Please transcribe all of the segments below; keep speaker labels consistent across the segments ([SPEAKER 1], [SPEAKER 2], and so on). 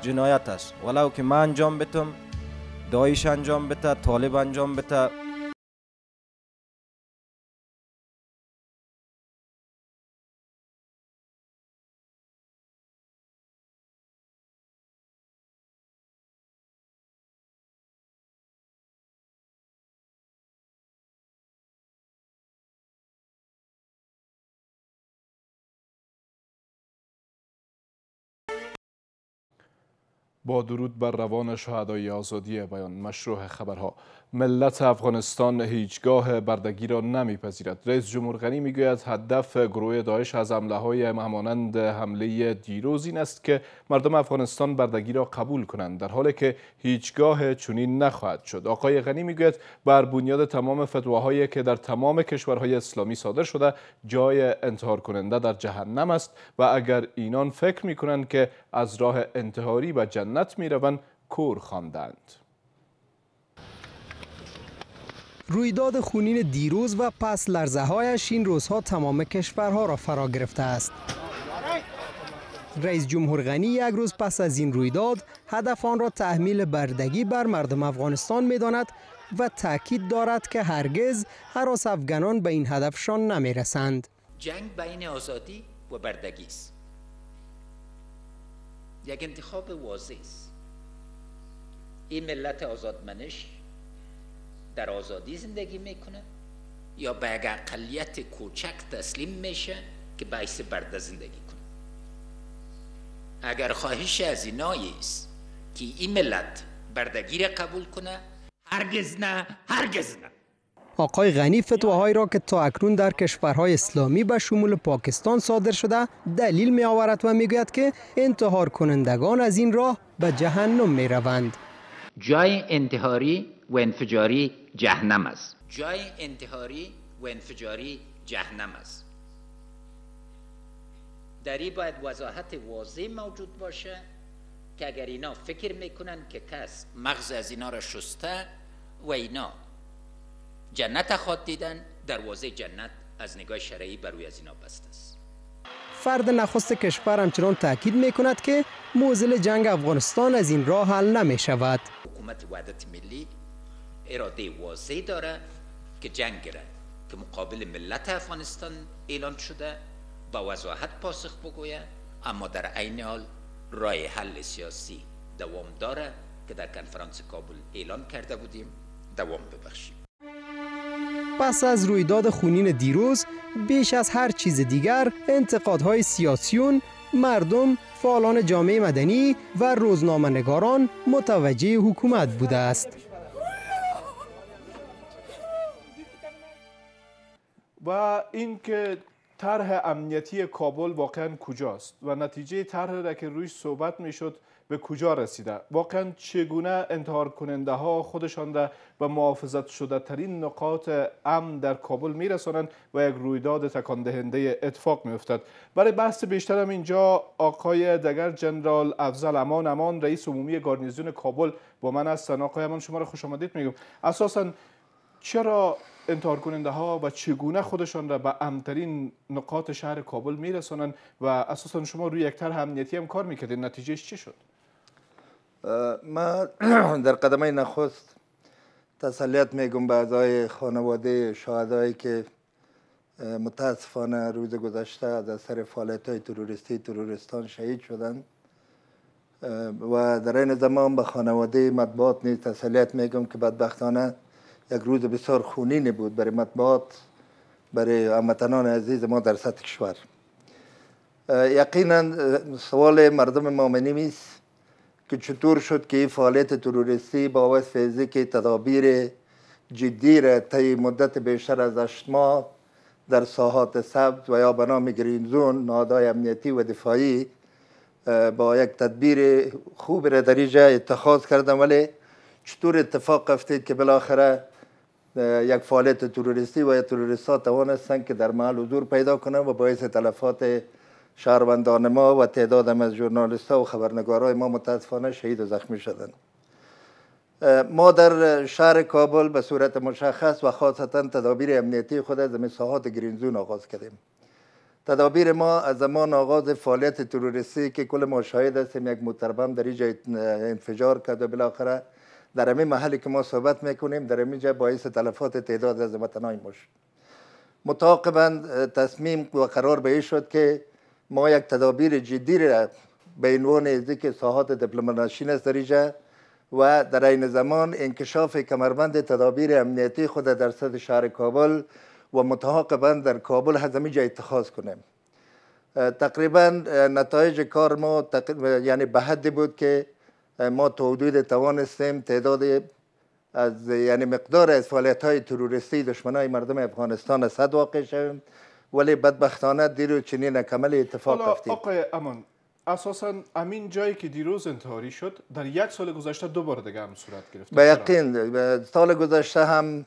[SPEAKER 1] جنایت است. ولو که من انجام بتم دایش انجام بده طالب انجام بده.
[SPEAKER 2] با درود بر روان شهدای آزادی بیان مشروع خبرها. ملت افغانستان هیچگاه بردگی را نمیپذیرد. رئیس جمهور غنی می‌گوید هدف گروه داعش از حمله های همانند حمله دیروز این است که مردم افغانستان بردگی را قبول کنند در حالی که هیچگاه چنین نخواهد شد. آقای غنی می‌گوید بر بنیاد تمام فتواهایی که در تمام کشورهای اسلامی صادر شده جای انتحار کننده در جهنم است و اگر اینان فکر می‌کنند که از راه انتحاری به جنت می‌روند کور خواندند.
[SPEAKER 3] رویداد خونین دیروز و پس لرزه هایش این روزها تمام کشورها را فرا گرفته است. رئیس جمهور غنی یک روز پس از این رویداد هدف آن را تحمیل بردگی بر مردم افغانستان می داند و تاکید دارد که هرگز حراس افغانان به این هدفشان نمی رسند.
[SPEAKER 4] جنگ بین آزادی و بردگی است. یک انتخاب واضح است. این ملت آزادمنش در آزادی زندگی می‌کنه یا به یک اقلیت کوچک تسلیم میشه که باعث برده زندگی کنه اگر خواهش از اینایی است که این ملت بردگی را قبول کنه هرگز نه هرگز نه
[SPEAKER 3] آقای غنی فتواهایی را که تا اکنون در کشورهای اسلامی به شمول پاکستان صادر شده دلیل می آورد و می‌گوید که انتحار کنندگان از این راه به جهنم می روند.
[SPEAKER 4] جای انتحاری و انفجاری جهنم است. جای انتحاری و انفجاری جهنم است. در این باید وضاحت واضح موجود باشه که اگر اینا فکر می‌کنن که کس مغز از اینا را شسته و اینا جنت خواد دیدن دروازه جنت از نگاه شرعی بر روی از اینا بسته است.
[SPEAKER 3] فرد نخست کشور همچنان تاکید می کند که موزل جنگ افغانستان از این راه حل نمی شود
[SPEAKER 4] حکومت وحدت ملی اراده واضح داره که جنگ را که مقابل ملت افغانستان اعلان شده با وضاحت پاسخ بگوید. اما در عین حال راه حل سیاسی دوام داره که در کنفرانس کابل اعلان کرده بودیم. دوام ببخشیم
[SPEAKER 3] پس از رویداد خونین دیروز بیش از هر چیز دیگر انتقادهای سیاسیون مردم فعالان جامعه مدنی و روزنامه نگاران متوجه حکومت بوده است.
[SPEAKER 2] و اینکه طرح امنیتی کابل واقعا کجاست و نتیجه طرح را که رویش صحبت می‌شد به کجا رسیده؟ واقعا چگونه انتحار کننده ها خودشان را به محافظت شده ترین نقاط امن در کابل میرسانند و یک رویداد تکان دهنده اتفاق میافتد؟ برای بحث بیشتر هم اینجا آقای دگر جنرال افضل امان امان رئیس عمومی گارنیزون کابل با من هستند آقای امان شما را خوش آمدید میگم. اساسا چرا انتحار کننده ها و چگونه خودشان را به امترین نقاط شهر کابل میرسانند و اساسا شما روی یک طرح امنیتی هم کار می‌کردین نتیجهش چی شد؟
[SPEAKER 5] ما در قدمه نخست تسلیت میگم به اعضای خانواده شهدایی که متاسفانه روز گذشته از اثر فعالیت های تروریستی ترورستان شهید شدند. و در این زمان به خانواده مطبوعات نیز تسلیت میگم که بدبختانه یک روز بسیار خونینی بود برای مطبوعات برای هموطنان عزیز ما در سطح کشور. یقینا سوال مردم مؤمنی است که چطور شد که این فعالیت تروریستی با وصف که تدابیر جدی را طی مدت بیشتر از 8 ماه در ساحات سبز و یا به نام گرین زون نهادهای امنیتی و دفاعی با یک تدبیر خوب را در اینجا اتخاذ کردم. ولی چطور اتفاق افتید که بالاخره یک فعالیت تروریستی و یا تروریست توانستند که در محل حضور پیدا کنند و باعث تلفات شهروندان ما و تعداد از ژورنالیست و خبرنگارای ما متاسفانه شهید و زخمی شدند. ما در شهر کابل به صورت مشخص و خاصتا تدابیر امنیتی خود از مساحات گرینزون آغاز کردیم. تدابیر ما از زمان آغاز فعالیت تروریستی که کل ما شاهد هستیم یک موتربم در اینجا انفجار کرد و بالاخره در همین محلی که ما صحبت می‌کنیم در اینجا باعث تلفات تعداد از وطنای ما شد. متعاقبا تصمیم و قرار به شد که ما یک تدابیر جدی را به عنوان ذکر ساحات دیپلماتیک است در و در این زمان انکشاف کمربند تدابیر امنیتی خود در سطح شهر کابل و متحققا در کابل هزمی جا اتخاذ کنیم. تقریبا نتایج کار ما یعنی به حدی بود که ما تا حدود توانستیم تعداد از یعنی مقدار از فعالیت های تروریستی دشمن های مردم افغانستان صد واقع شویم. ولی بدبختانه دیرو چنین نکمل اتفاق افتید
[SPEAKER 2] آقای امان اساسا امین جایی که دیروز انتحاری شد در یک سال گذشته دو بار دیگه هم صورت گرفت
[SPEAKER 5] به یقین سال گذشته هم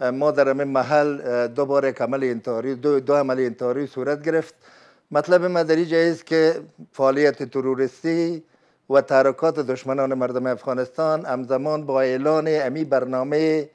[SPEAKER 5] ما در همین محل دو بار عمل انتحاری دو, دو عمل انتحاری صورت گرفت. مطلب ما در است که فعالیت تروریستی و تحرکات دشمنان مردم افغانستان همزمان با اعلان امی برنامه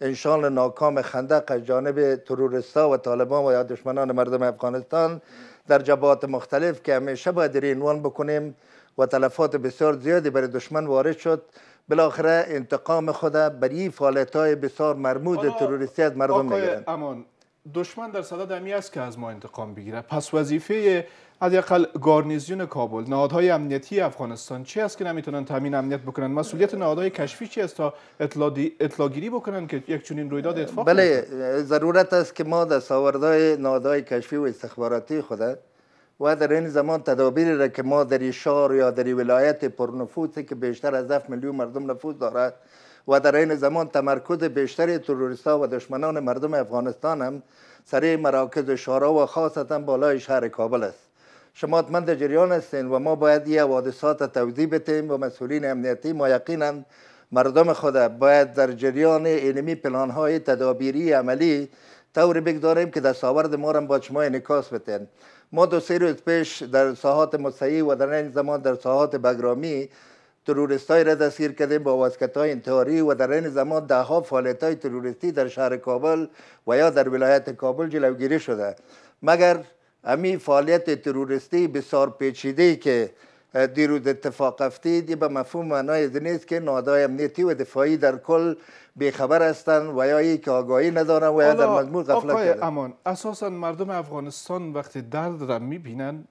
[SPEAKER 5] انشان ناکام خندق از جانب تروریستا و طالبان و یا دشمنان مردم افغانستان در جبهات مختلف که همیشه باید در عنوان بکنیم و تلفات بسیار زیادی برای دشمن وارد شد. بالاخره انتقام خود برای فعالیت های بسیار مرمود تروریستی از مردم می‌گیرند
[SPEAKER 2] دشمن در صدد امی است که از ما انتقام بگیره پس وظیفه حداقل گارنیزیون کابل نهادهای امنیتی افغانستان چی است که نمی‌تونن تامین امنیت بکنن؟ مسئولیت نهادهای کشفی چی است تا اطلاع گیری بکنن که یک چنین رویداد اتفاق
[SPEAKER 5] بله ضرورت است که ما دستاوردهای نهادهای کشفی و استخباراتی خود و در این زمان تدابیری را که ما در شهر یا در ولایت پرنفوذی که بیشتر از 7 میلیون مردم نفوذ دارد و در این زمان تمرکز بیشتر تروریستها و دشمنان مردم افغانستان هم سر مراکز شورا و خاصتا بالای شهر کابل است. شما من در جریان هستین و ما باید یه حوادثات توضیح بتیم و مسئولین امنیتی ما یقینا مردم خود باید در جریان اینمی پلان های تدابیری عملی طور بگذاریم که دستاورد ما را با شما انکاس بتین ما دو سه روز پیش در ساحات مسیحی و در این زمان در ساحات بگرامی تروریستای را دستگیر کردیم با واسکت های انتحاری و در این زمان ده ها فعالیت های تروریستی در شهر کابل و یا در ولایت کابل جلوگیری شده. مگر امی فعالیت تروریستی بسیار پیچیده که دیروز اتفاق افتید به مفهوم معنای نیست که نهادهای امنیتی و دفاعی در کل بیخبر هستند و یا ای که آگاهی ندارن و یا در مضمون غفلت کردن
[SPEAKER 2] امان اساسا مردم افغانستان وقتی درد را می‌بینن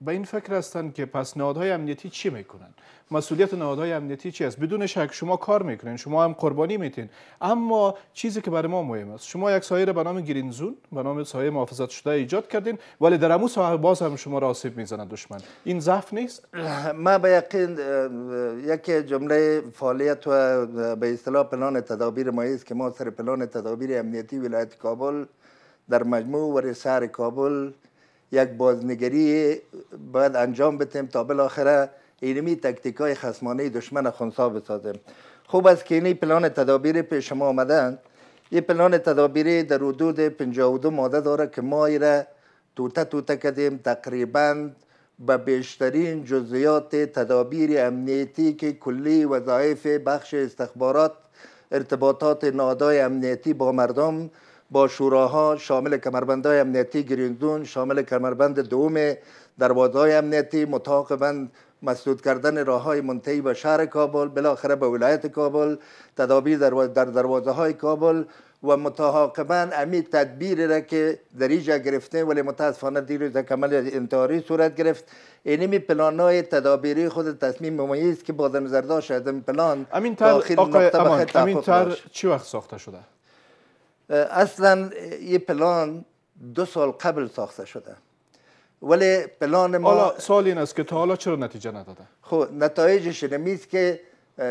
[SPEAKER 2] به این فکر هستند که پس نهادهای امنیتی چی می‌کنن مسئولیت نهادهای امنیتی چی است؟ بدون شک شما کار می‌کنین شما هم قربانی میتین. اما چیزی که برای ما مهم است شما یک سایه به نام گرین زون به نام سایه محافظت شده ایجاد کردین ولی در امو سایه باز هم شما را آسیب می‌زنه دشمن. این ضعف نیست؟
[SPEAKER 5] ما به یقین یک جمله فعالیت و به اصطلاح پلان تدابیر ما است که ما سر پلان تدابیر امنیتی ولایت کابل در مجموع و شهر کابل یک بازنگری باید انجام بدیم تا بالاخره اینمی تکتیک های خسمانه دشمن خونسا بسازیم خوب است که اینی پلان تدابیری پیش ما آمدن. این پلان تدابیری در حدود 52 ماده داره که ما را توته توته کردیم. تقریبا به بیشترین جزئیات تدابیر امنیتی که کلی وظایف بخش استخبارات ارتباطات نادای امنیتی با مردم با شوراها شامل کمربندهای امنیتی گریندون شامل کمربند دوم دروازهای امنیتی متعاقبا مسدود کردن راه های منتهی به شهر کابل بالاخره به ولایت کابل تدابیر در, در دروازه های کابل و متحاقبا امی تدبیر را که در اینجا گرفته ولی متاسفانه دیروز کمل انتحاری صورت گرفت. اینمی پلان های تدابیری خود تصمیم ممیز که با نظر داشت این پلان
[SPEAKER 2] امین تر, امین تر چی وقت ساخته شده؟
[SPEAKER 5] اصلا یه پلان دو سال قبل ساخته شده. ولی پلان ما
[SPEAKER 2] حالا سوال این است که تا حالا چرا نتیجه نداده؟
[SPEAKER 5] خب نتایجش همیست که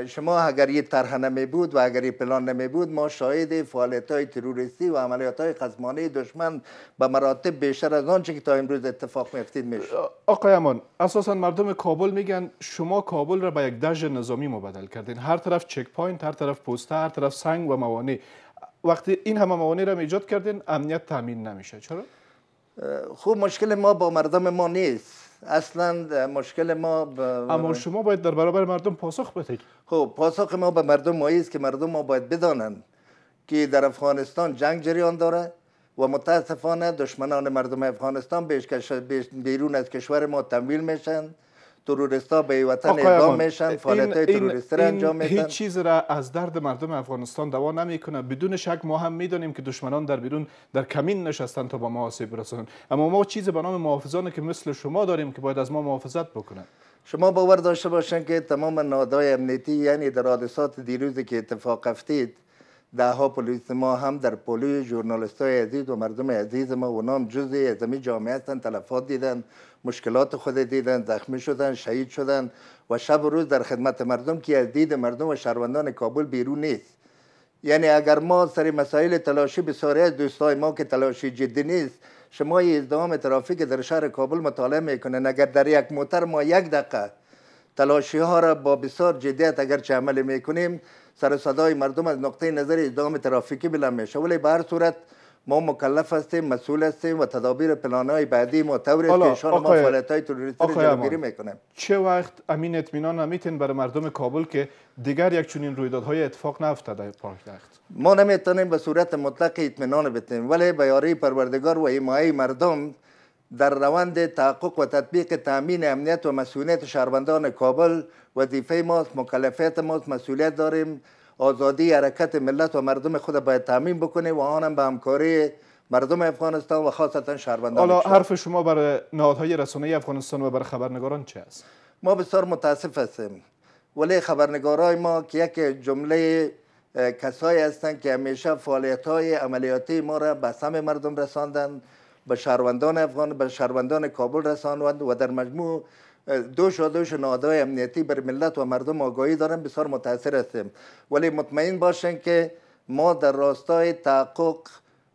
[SPEAKER 5] شما اگر یه طرح نمی بود و اگر یه پلان نمی بود ما شاهد فعالیت های تروریستی و عملیات های خصمانه دشمن به مراتب بیشتر از آنچه که تا امروز اتفاق میفتید میشه
[SPEAKER 2] آقای امان اساسا مردم کابل میگن شما کابل را به یک دژ نظامی مبدل کردین. هر طرف checkpoint هر طرف پوسته هر طرف سنگ و موانع. وقتی این همه موانع را ایجاد کردین امنیت تامین نمیشه. چرا؟
[SPEAKER 5] خوب مشکل ما با مردم ما نیست. اصلا مشکل ما با...
[SPEAKER 2] اما شما باید در برابر مردم پاسخ بدهید.
[SPEAKER 5] خب پاسخ ما به مردم ما است که مردم ما باید بدانند که در افغانستان جنگ جریان داره و متاسفانه دشمنان مردم افغانستان بیرون از کشور ما تمویل میشن. تروریستا به وطن اعدام میشن فعالیت های تروریستی را انجام میدن.
[SPEAKER 2] هیچ چیز را از درد مردم افغانستان دوا نمی‌کنه. بدون شک ما هم می‌دونیم که دشمنان در بیرون در کمین نشستن تا با ما آسیب برسونن اما ما چیز به نام محافظان که مثل شما داریم که باید از ما محافظت بکنن.
[SPEAKER 5] شما باور داشته باشین که تمام نهادهای امنیتی یعنی در حادثات دیروزی که اتفاق افتید ده ها پلیس ما هم در پولوی ژورنالیست های عزیز و مردم عزیز ما و نام جزی از جامعه هستن تلفات دیدن مشکلات خود دیدن زخمی شدن شهید شدن و شب و روز در خدمت مردم که از دید مردم و شهروندان کابل بیرون نیست. یعنی اگر ما سر مسائل تلاشی بسیاری از دوستای ما که تلاشی جدی نیست شما ازدهام ترافیک در شهر کابل مطالعه می‌کنن اگر در یک موتر ما یک دقیقه تلاشی ها را با بسیار جدیت اگر چه عمل می‌کنیم سر صدای مردم از نقطه نظر ازدهام ترافیکی بلند میشه ولی به هر صورت ما مکلف هستیم مسئول هستیم و تدابیر پلان های بعدی ما طور که انشان ما فعالیت های تروریستی رو جلوگیری می‌کنیم.
[SPEAKER 2] چه وقت امین اطمینان نمیتین برای مردم کابل که دیگر یک چنین رویدادهای اتفاق نیفتاده پایتخت؟
[SPEAKER 5] ما نمی‌تونیم به صورت مطلق اطمینان بتیم ولی به یاری پروردگار و حمایه مردم در روند تحقق و تطبیق تامین امنیت و مسئولیت شهروندان کابل وظیفه ماست مکلفیت ماست مسئولیت داریم. آزادی حرکت ملت و مردم خود باید تامین بکنه و آنم به همکاری مردم افغانستان و خاصتا شهروندان
[SPEAKER 2] حالا حرف شما برای نهادهای رسانه افغانستان و برای خبرنگاران چه است؟
[SPEAKER 5] ما بسیار متاسف هستیم. ولی خبرنگارای ما که یک جمله کسایی هستند که همیشه فعالیت های عملیاتی ما را به سم مردم رساندند. به شهروندان افغان به شهروندان کابل رساندند و در مجموع دوش و دوش نهادهای امنیتی بر ملت و مردم آگاهی دارن بسیار متاثر هستیم. ولی مطمئن باشین که ما در راستای تحقق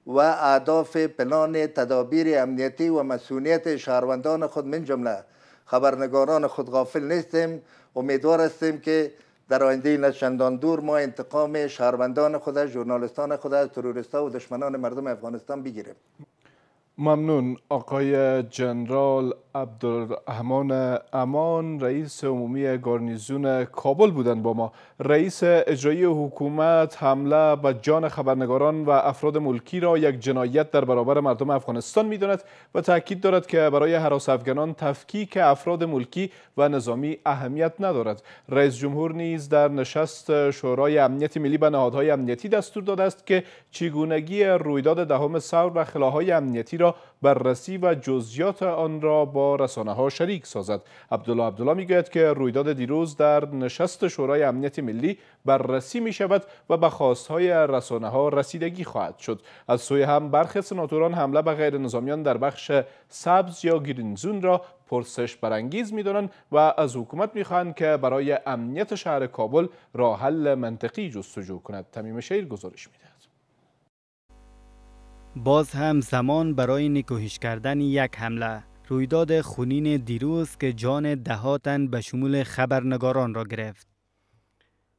[SPEAKER 5] و اهداف پلان تدابیر امنیتی و مسئولیت شهروندان خود من جمله خبرنگاران خود غافل نیستیم. امیدوار هستیم که در آینده نشندان دور ما انتقام شهروندان خود ژورنالیستان خود از تروریستان و دشمنان مردم افغانستان بگیریم.
[SPEAKER 2] ممنون. آقای جنرال عبدالرحمن امان رئیس عمومی گارنیزون کابل بودند با ما. رئیس اجرایی حکومت حمله به جان خبرنگاران و افراد ملکی را یک جنایت در برابر مردم افغانستان می‌داند و تاکید دارد که برای حراس افغانان تفکیک افراد ملکی و نظامی اهمیت ندارد. رئیس جمهور نیز در نشست شورای امنیت ملی به نهادهای امنیتی دستور داده است که چگونگی رویداد دهم ثور و خلاهای امنیتی را بررسی و جزئیات آن را با رسانه ها شریک سازد. عبدالله عبدالله می‌گوید که رویداد دیروز در نشست شورای امنیت ملی بررسی می شود و به خواستهای رسانه ها رسیدگی خواهد شد. از سوی هم برخی سناتوران حمله به غیر نظامیان در بخش سبز یا گرینزون را پرسش برانگیز می‌دانند و از حکومت می‌خواهند که برای امنیت شهر کابل راه حل منطقی جستجو کند. تمیم شیر گزارش میده
[SPEAKER 6] باز هم زمان برای نکوهش کردن یک حمله. رویداد خونین دیروز که جان دهاتن به شمول خبرنگاران را گرفت.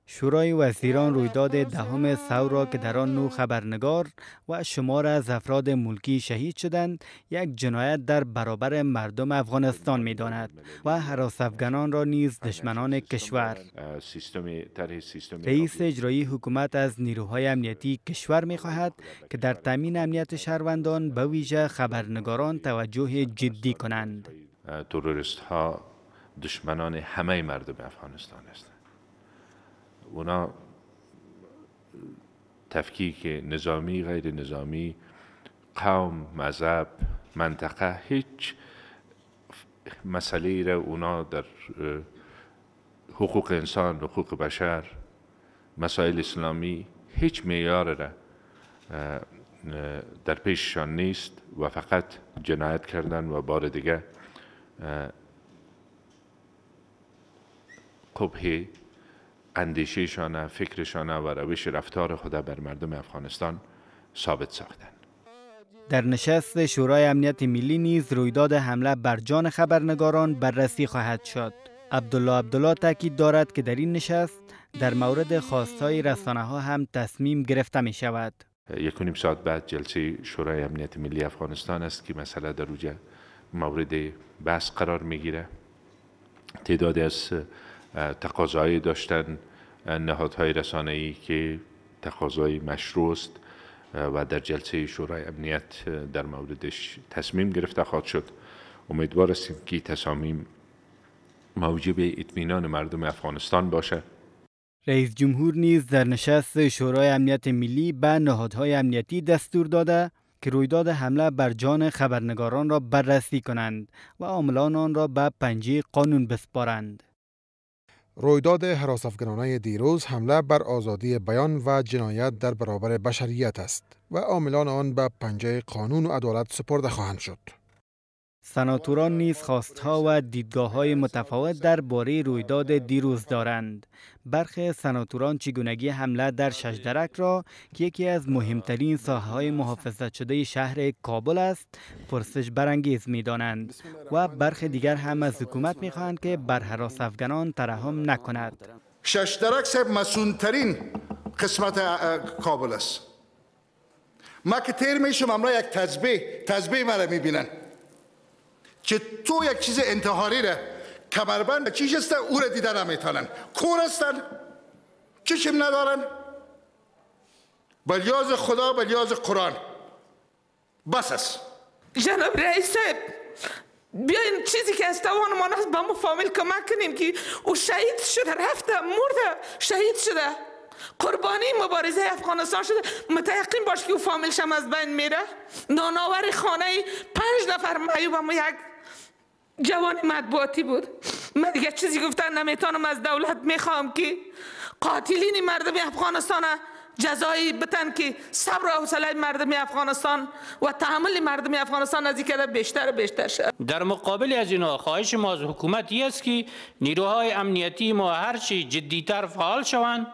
[SPEAKER 6] شورای وزیران رویداد دهم سور را که در آن نو خبرنگار و شمار از افراد ملکی شهید شدند یک جنایت در برابر مردم افغانستان می داند و حراس افغانان را نیز دشمنان کشور. رئیس اجرایی حکومت از نیروهای امنیتی کشور می خواهد که در تامین امنیت شهروندان به ویژه خبرنگاران توجه جدی کنند.
[SPEAKER 7] تروریست ها دشمنان همه مردم افغانستان هستند. اونا تفکیک نظامی غیر نظامی قوم مذهب منطقه هیچ مسئله را اونا در حقوق انسان حقوق بشر مسائل اسلامی هیچ معیار را در پیششان نیست و فقط جنایت کردن و بار دیگه قبه اندیشهشان فکرشان و روش رفتار خود بر مردم افغانستان ثابت ساختند.
[SPEAKER 6] در نشست شورای امنیت ملی نیز رویداد حمله بر جان خبرنگاران بررسی خواهد شد. عبدالله عبدالله تاکید دارد که در این نشست در مورد خواستهای رسانه ها هم تصمیم گرفته می شود
[SPEAKER 7] یک نیم ساعت بعد جلسه شورای امنیت ملی افغانستان است که مسئله در اوجه مورد بحث قرار می‌گیره. تعدادی از تقاضایی داشتن نهادهای رسانه‌ای که تقاضای مشروع است و در جلسه شورای امنیت در موردش تصمیم گرفته خواهد شد امیدوار هستیم که تصامیم موجب اطمینان مردم افغانستان باشه
[SPEAKER 6] رئیس جمهور نیز در نشست شورای امنیت ملی به نهادهای امنیتی دستور داده که رویداد حمله بر جان خبرنگاران را بررسی کنند و عاملان آن را به پنجه قانون بسپارند.
[SPEAKER 8] رویداد حراس افغانانه دیروز حمله بر آزادی بیان و جنایت در برابر بشریت است و عاملان آن به پنجه قانون و عدالت سپرده خواهند شد.
[SPEAKER 6] سناتوران نیز خواستها و دیدگاه های متفاوت درباره رویداد دیروز دارند. برخی سناتوران چگونگی حمله در ششدرک را که یکی از مهمترین ساحه های محافظت شده شهر کابل است پرسش برانگیز می دانند و برخی دیگر هم از حکومت می خواهند که بر حراس افغانان ترحم نکند.
[SPEAKER 9] ششدرک صاحب مسئولترین قسمت کابل است ما که تیر میشم امرا یک تزبیه تزبیه مرا می‌بینن که تو یک چیز انتحاری را کمربند چیش است او را دیده نمیتانن کور هستن چشم ندارن؟ بلیاز خدا بلیاز قرآن. بس است.
[SPEAKER 10] جناب رئیس صاحب بیاین چیزی که از توان ما هست با ما فامیل کمک کنیم که او شهید شده رفته مرده شهید شده. قربانی مبارزه افغانستان شده. متیقین باش که او فامیلش از بین میره. ناناور خانه پنج نفر معیوب هم یک جوان مطبوعاتی بود. من دیگه چیزی گفتن نمی‌تونم از دولت می‌خوام که قاتلین مردم افغانستان جزایی بتن که صبر و حوصله مردم افغانستان و تحمل مردم افغانستان از اینکه بیشتر و بیشتر شد
[SPEAKER 11] در مقابل از اینا خواهش ما از حکومت است که نیروهای امنیتی ما هرچی جدیتر فعال شوند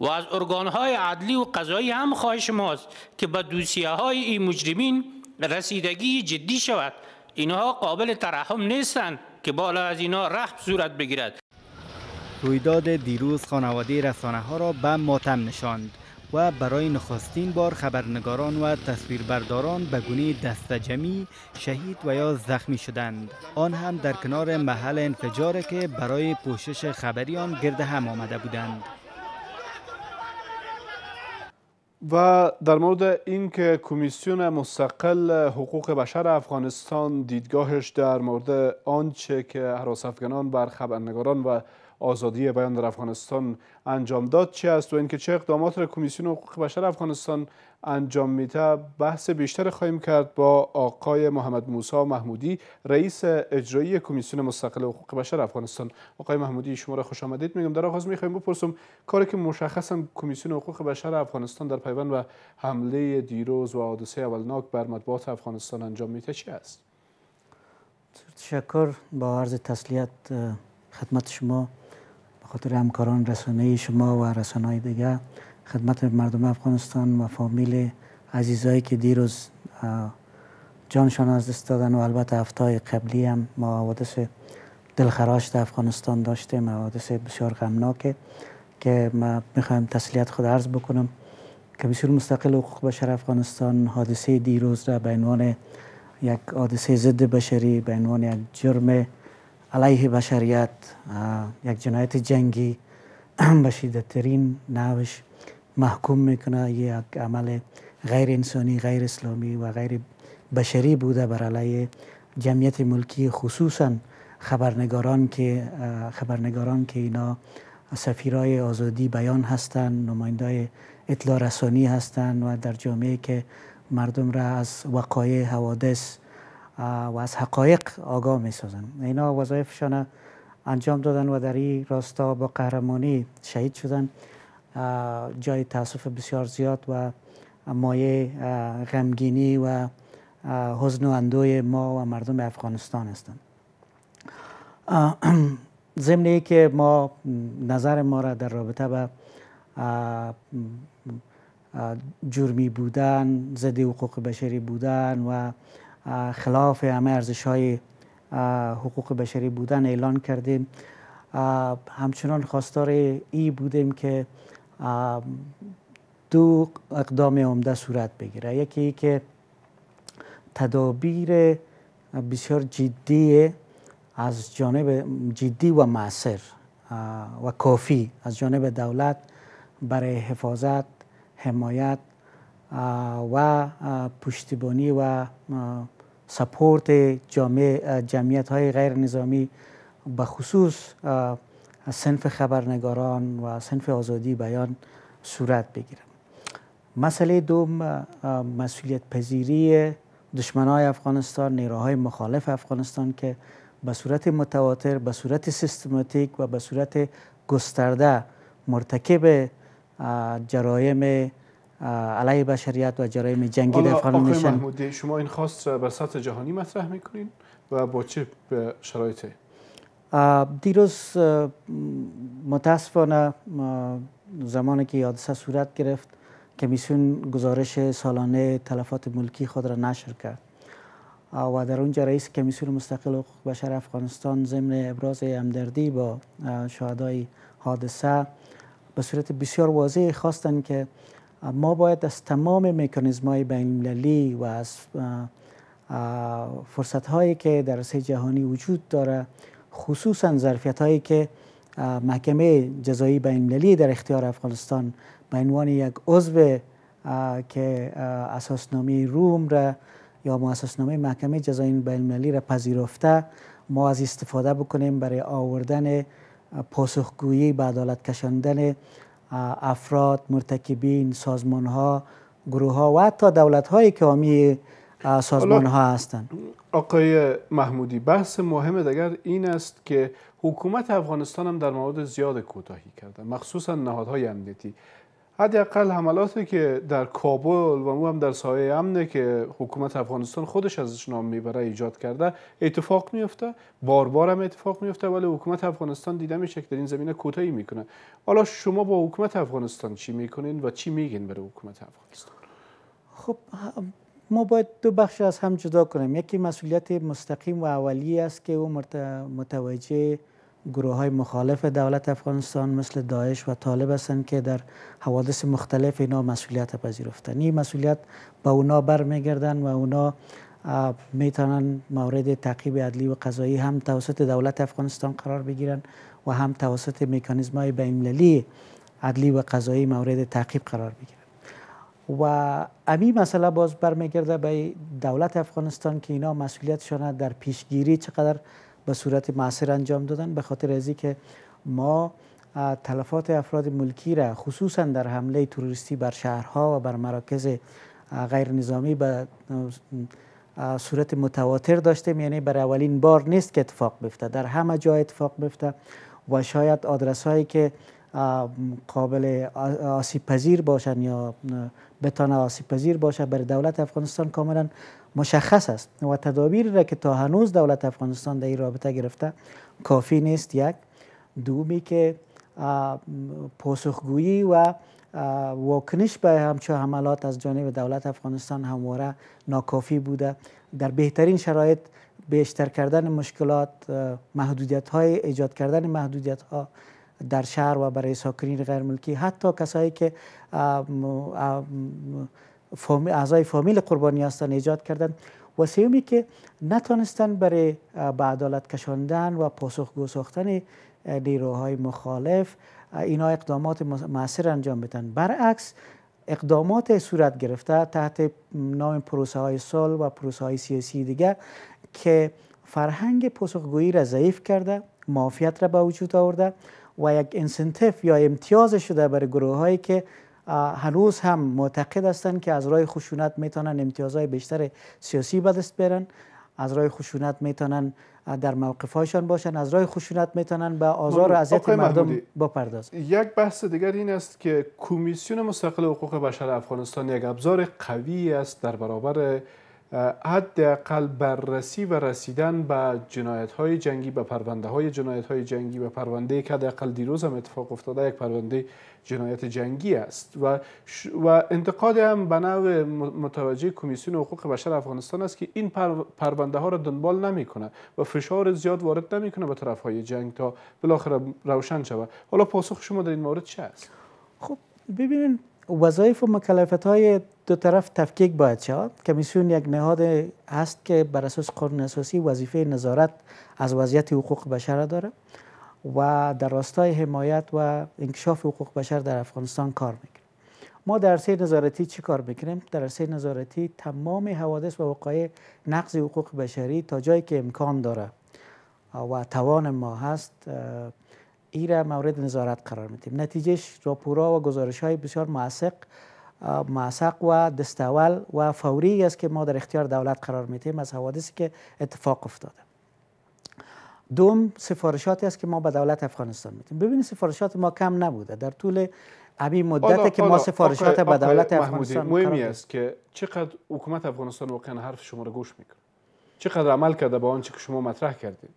[SPEAKER 11] و از ارگانهای عدلی و قضایی هم خواهش ماست که به دوسیه های این مجرمین رسیدگی جدی شود. اینها قابل ترحم نیستند که بالا از اینها رحم صورت بگیرد.
[SPEAKER 6] رویداد دیروز خانواده رسانه ها را به ماتم نشاند و برای نخستین بار خبرنگاران و تصویربرداران به گونه دست جمعی شهید و یا زخمی شدند. آن هم در کنار محل انفجار که برای پوشش خبری آن گرد هم آمده بودند.
[SPEAKER 2] و در مورد اینکه کمیسیون مستقل حقوق بشر افغانستان دیدگاهش در مورد آنچه که حراس افغانان بر خبرنگاران و آزادی بیان در افغانستان انجام داد چه است و اینکه چه اقدامات را کمیسیون حقوق بشر افغانستان انجام میده. بحث بیشتر خواهیم کرد با آقای محمد موسی محمودی رئیس اجرایی کمیسیون مستقل حقوق بشر افغانستان. آقای محمودی شما را خوش آمدید. میگم در آغاز می‌خوایم بپرسم کاری که مشخصا کمیسیون حقوق بشر افغانستان در پیوند و حمله دیروز و حادثه اولناک بر مطبوعات افغانستان انجام میده چی است؟
[SPEAKER 12] تشکر با عرض تسلیت خدمت شما. به خاطر همکاران رسانه شما و رسانه دیگه خدمت مردم افغانستان و فامیل عزیزایی که دیروز جانشان از دست دادن و البته هفته قبلی هم ما حوادث دلخراش در افغانستان داشتیم حوادث بسیار غمناکه که ما می‌خوایم تسلیت خود عرض بکنم کمیسیون مستقل حقوق بشر افغانستان حادثه دیروز را به عنوان یک حادثه ضد بشری به عنوان یک جرم علیه بشریت یک جنایت جنگی به شدترین نوش محکوم می‌کنه. یک عمل غیر انسانی غیر اسلامی و غیر بشری بوده بر علیه جمعیت ملکی خصوصا خبرنگاران که خبرنگاران که اینا سفیرای آزادی بیان هستند نماینده اطلاع رسانی هستند و در جامعه که مردم را از وقایع حوادث و از حقایق آگاه می سازن اینا وظایفشان انجام دادن و در این راستا با قهرمانی شهید شدن. جای تاسف بسیار زیاد و مایه غمگینی و حزن و اندوی ما و مردم افغانستان هستند. ضمن که ما نظر ما را در رابطه به جرمی بودن ضد حقوق بشری بودن و خلاف همه ارزش های حقوق بشری بودن اعلان کردیم. همچنان خواستار ای بودیم که دو اقدام عمده صورت بگیره. یکی که تدابیر بسیار جدی از جانب جدی و معصر و کافی از جانب دولت برای حفاظت حمایت و پشتیبانی و سپورت جامعه جمعیت های غیر نظامی به خصوص سنف خبرنگاران و سنف آزادی بیان صورت بگیرم. مسئله دوم مسئولیت پذیری دشمنای افغانستان نیروهای مخالف افغانستان که به صورت متواتر به صورت سیستماتیک و به صورت گسترده مرتکب جرایم علیه بشریت و جرایم جنگی در افغانستان.
[SPEAKER 2] میشن شما این خواست را به سطح جهانی مطرح می‌کنین و با چه شرایطی؟
[SPEAKER 12] دیروز متاسفانه زمانی که حادثه صورت گرفت کمیسیون گزارش سالانه تلفات ملکی خود را نشر کرد. و در اونجا رئیس کمیسیون مستقل حقوق بشر افغانستان ضمن ابراز همدردی با شهدای حادثه به صورت بسیار واضح خواستند که ما باید از تمام مکانیزم های بین و از فرصت هایی که در سه جهانی وجود داره خصوصا ظرفیت هایی که محکمه جزایی بین در اختیار افغانستان به عنوان یک عضو که اساسنامه روم را یا اساسنامه محکمه جزایی بین را پذیرفته ما از استفاده بکنیم برای آوردن پاسخگویی به عدالت کشاندن افراد مرتکبین سازمان ها گروه ها و حتی دولت های که حامی سازمان ها هستند.
[SPEAKER 2] آقای محمودی بحث مهم دیگر این است که حکومت افغانستان هم در مورد زیاد کوتاهی کرده مخصوصا نهادهای امنیتی. حداقل حملاتی که در کابل و مو هم در سایه امنه که حکومت افغانستان خودش ازش نام می‌بره ایجاد کرده اتفاق میفته بار بار هم اتفاق میفته ولی حکومت افغانستان دیده میشه که در این زمینه کوتاهی می‌کنه. حالا شما با حکومت افغانستان چی می‌کنین و چی میگین برای حکومت افغانستان؟
[SPEAKER 12] خب ما باید دو بخش از هم جدا کنیم. یکی مسئولیت مستقیم و اولی است که او متوجه گروه های مخالف دولت افغانستان مثل داعش و طالب هستند که در حوادث مختلف اینا مسئولیت پذیرفتن. این مسئولیت به اونا برمیگردن و اونا می‌تونن مورد تعقیب عدلی و قضایی هم توسط دولت افغانستان قرار بگیرن و هم توسط میکانیزم های بین‌المللی عدلی و قضایی مورد تعقیب قرار بگیرن. و امی مسئله باز برمیگرده به دولت افغانستان که اینا مسئولیتشان در پیشگیری چقدر به صورت معصر انجام دادن به خاطر ازی که ما تلفات افراد ملکی را خصوصا در حمله تروریستی بر شهرها و بر مراکز غیر نظامی به صورت متواتر داشتیم. یعنی بر اولین بار نیست که اتفاق بیفته. در همه جا اتفاق بیفته و شاید آدرس هایی که قابل آسیب پذیر باشن یا بتانه آسیب پذیر باشه بر دولت افغانستان کاملا مشخص است. و تدابیر را که تا هنوز دولت افغانستان در این رابطه گرفته کافی نیست. یک دومی که پاسخگویی و واکنش به همچو حملات از جانب دولت افغانستان همواره ناکافی بوده. در بهترین شرایط بیشتر کردن مشکلات محدودیت های ایجاد کردن محدودیت ها در شهر و برای ساکنین غیر ملکی حتی کسایی که اعضای فامیل قربانی هستن ایجاد کردن. و سیومی که نتانستن برای به عدالت کشاندن و پاسخگو ساختن نیروهای مخالف اینا اقدامات معصر انجام بدن. برعکس اقدامات صورت گرفته تحت نام پروسه های سال و پروسه های سیاسی دیگه که فرهنگ پاسخگویی را ضعیف کرده معافیت را به وجود آورده و یک انسنتیف یا امتیاز شده برای گروه هایی که هنوز هم معتقد هستند که از راه خشونت می‌تونن امتیازهای بیشتر سیاسی به دست برن از راه خشونت می‌تونن در موقفهایشان باشن از راه خشونت می‌تونن به آزار و اذیت مردم بپردازن.
[SPEAKER 2] یک بحث دیگر این است که کمیسیون مستقل حقوق بشر افغانستان یک ابزار قوی است در برابر حداقل بررسی و رسیدن به جنایت های جنگی به پرونده های جنایت های جنگی و پرونده که حداقل دیروز هم اتفاق افتاده یک پرونده جنایت جنگی است. و و انتقاد هم به نوع متوجه کمیسیون حقوق بشر افغانستان است که این پرونده ها را دنبال نمی‌کنه و فشار زیاد وارد نمی‌کنه به طرف های جنگ تا بالاخره روشن شود. حالا پاسخ شما در این مورد چه است؟
[SPEAKER 12] خب ببینید وظایف و مکلفت های دو طرف تفکیک باید شود. کمیسیون یک نهاد است که بر اساس قانون اساسی وظیفه نظارت از وضعیت حقوق بشر داره و در راستای حمایت و انکشاف حقوق بشر در افغانستان کار می‌کنه. ما در عرصه نظارتی چی کار می‌کنیم؟ در عرصه نظارتی تمام حوادث و وقایع نقض حقوق بشری تا جایی که امکان داره و توان ما هست ای را مورد نظارت قرار میدیم. نتیجهش راپورا و گزارش های بسیار معسق معسق و دستاول و فوری است که ما در اختیار دولت قرار میدیم از حوادثی که اتفاق افتاده. دوم سفارشاتی است که ما به دولت افغانستان میدیم. ببینید سفارشات ما کم نبوده. در طول ابی مدت که ما سفارشات به دولت افغانستان
[SPEAKER 2] مهمی است که چقدر حکومت افغانستان واقعا حرف شما را گوش می‌کنه. چقدر عمل کرده با آنچه که شما مطرح کردید.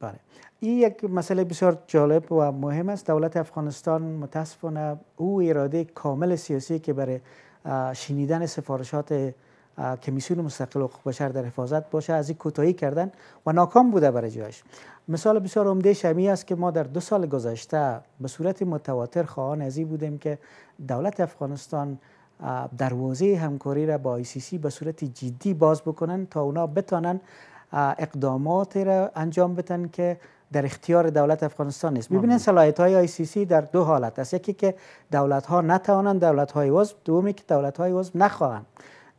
[SPEAKER 12] بله. این یک مسئله بسیار جالب و مهم است. دولت افغانستان متاسفانه او اراده کامل سیاسی که برای شنیدن سفارشات کمیسیون مستقل حقوق بشر در حفاظت باشه از این کوتاهی کردن و ناکام بوده برای جایش. مثال بسیار عمده شمی است که ما در دو سال گذشته به صورت متواتر خواهان ازی بودیم که دولت افغانستان دروازه همکاری را با سی به صورت جدی باز بکنن تا اونا بتانن اقدامات را انجام بدن که در اختیار دولت افغانستان نیست. ببینید صلاحیت های آی سی سی در دو حالت است. یکی که دولت ها نتوانند دولت های عضو دومی که دولت های عضو نخواهند.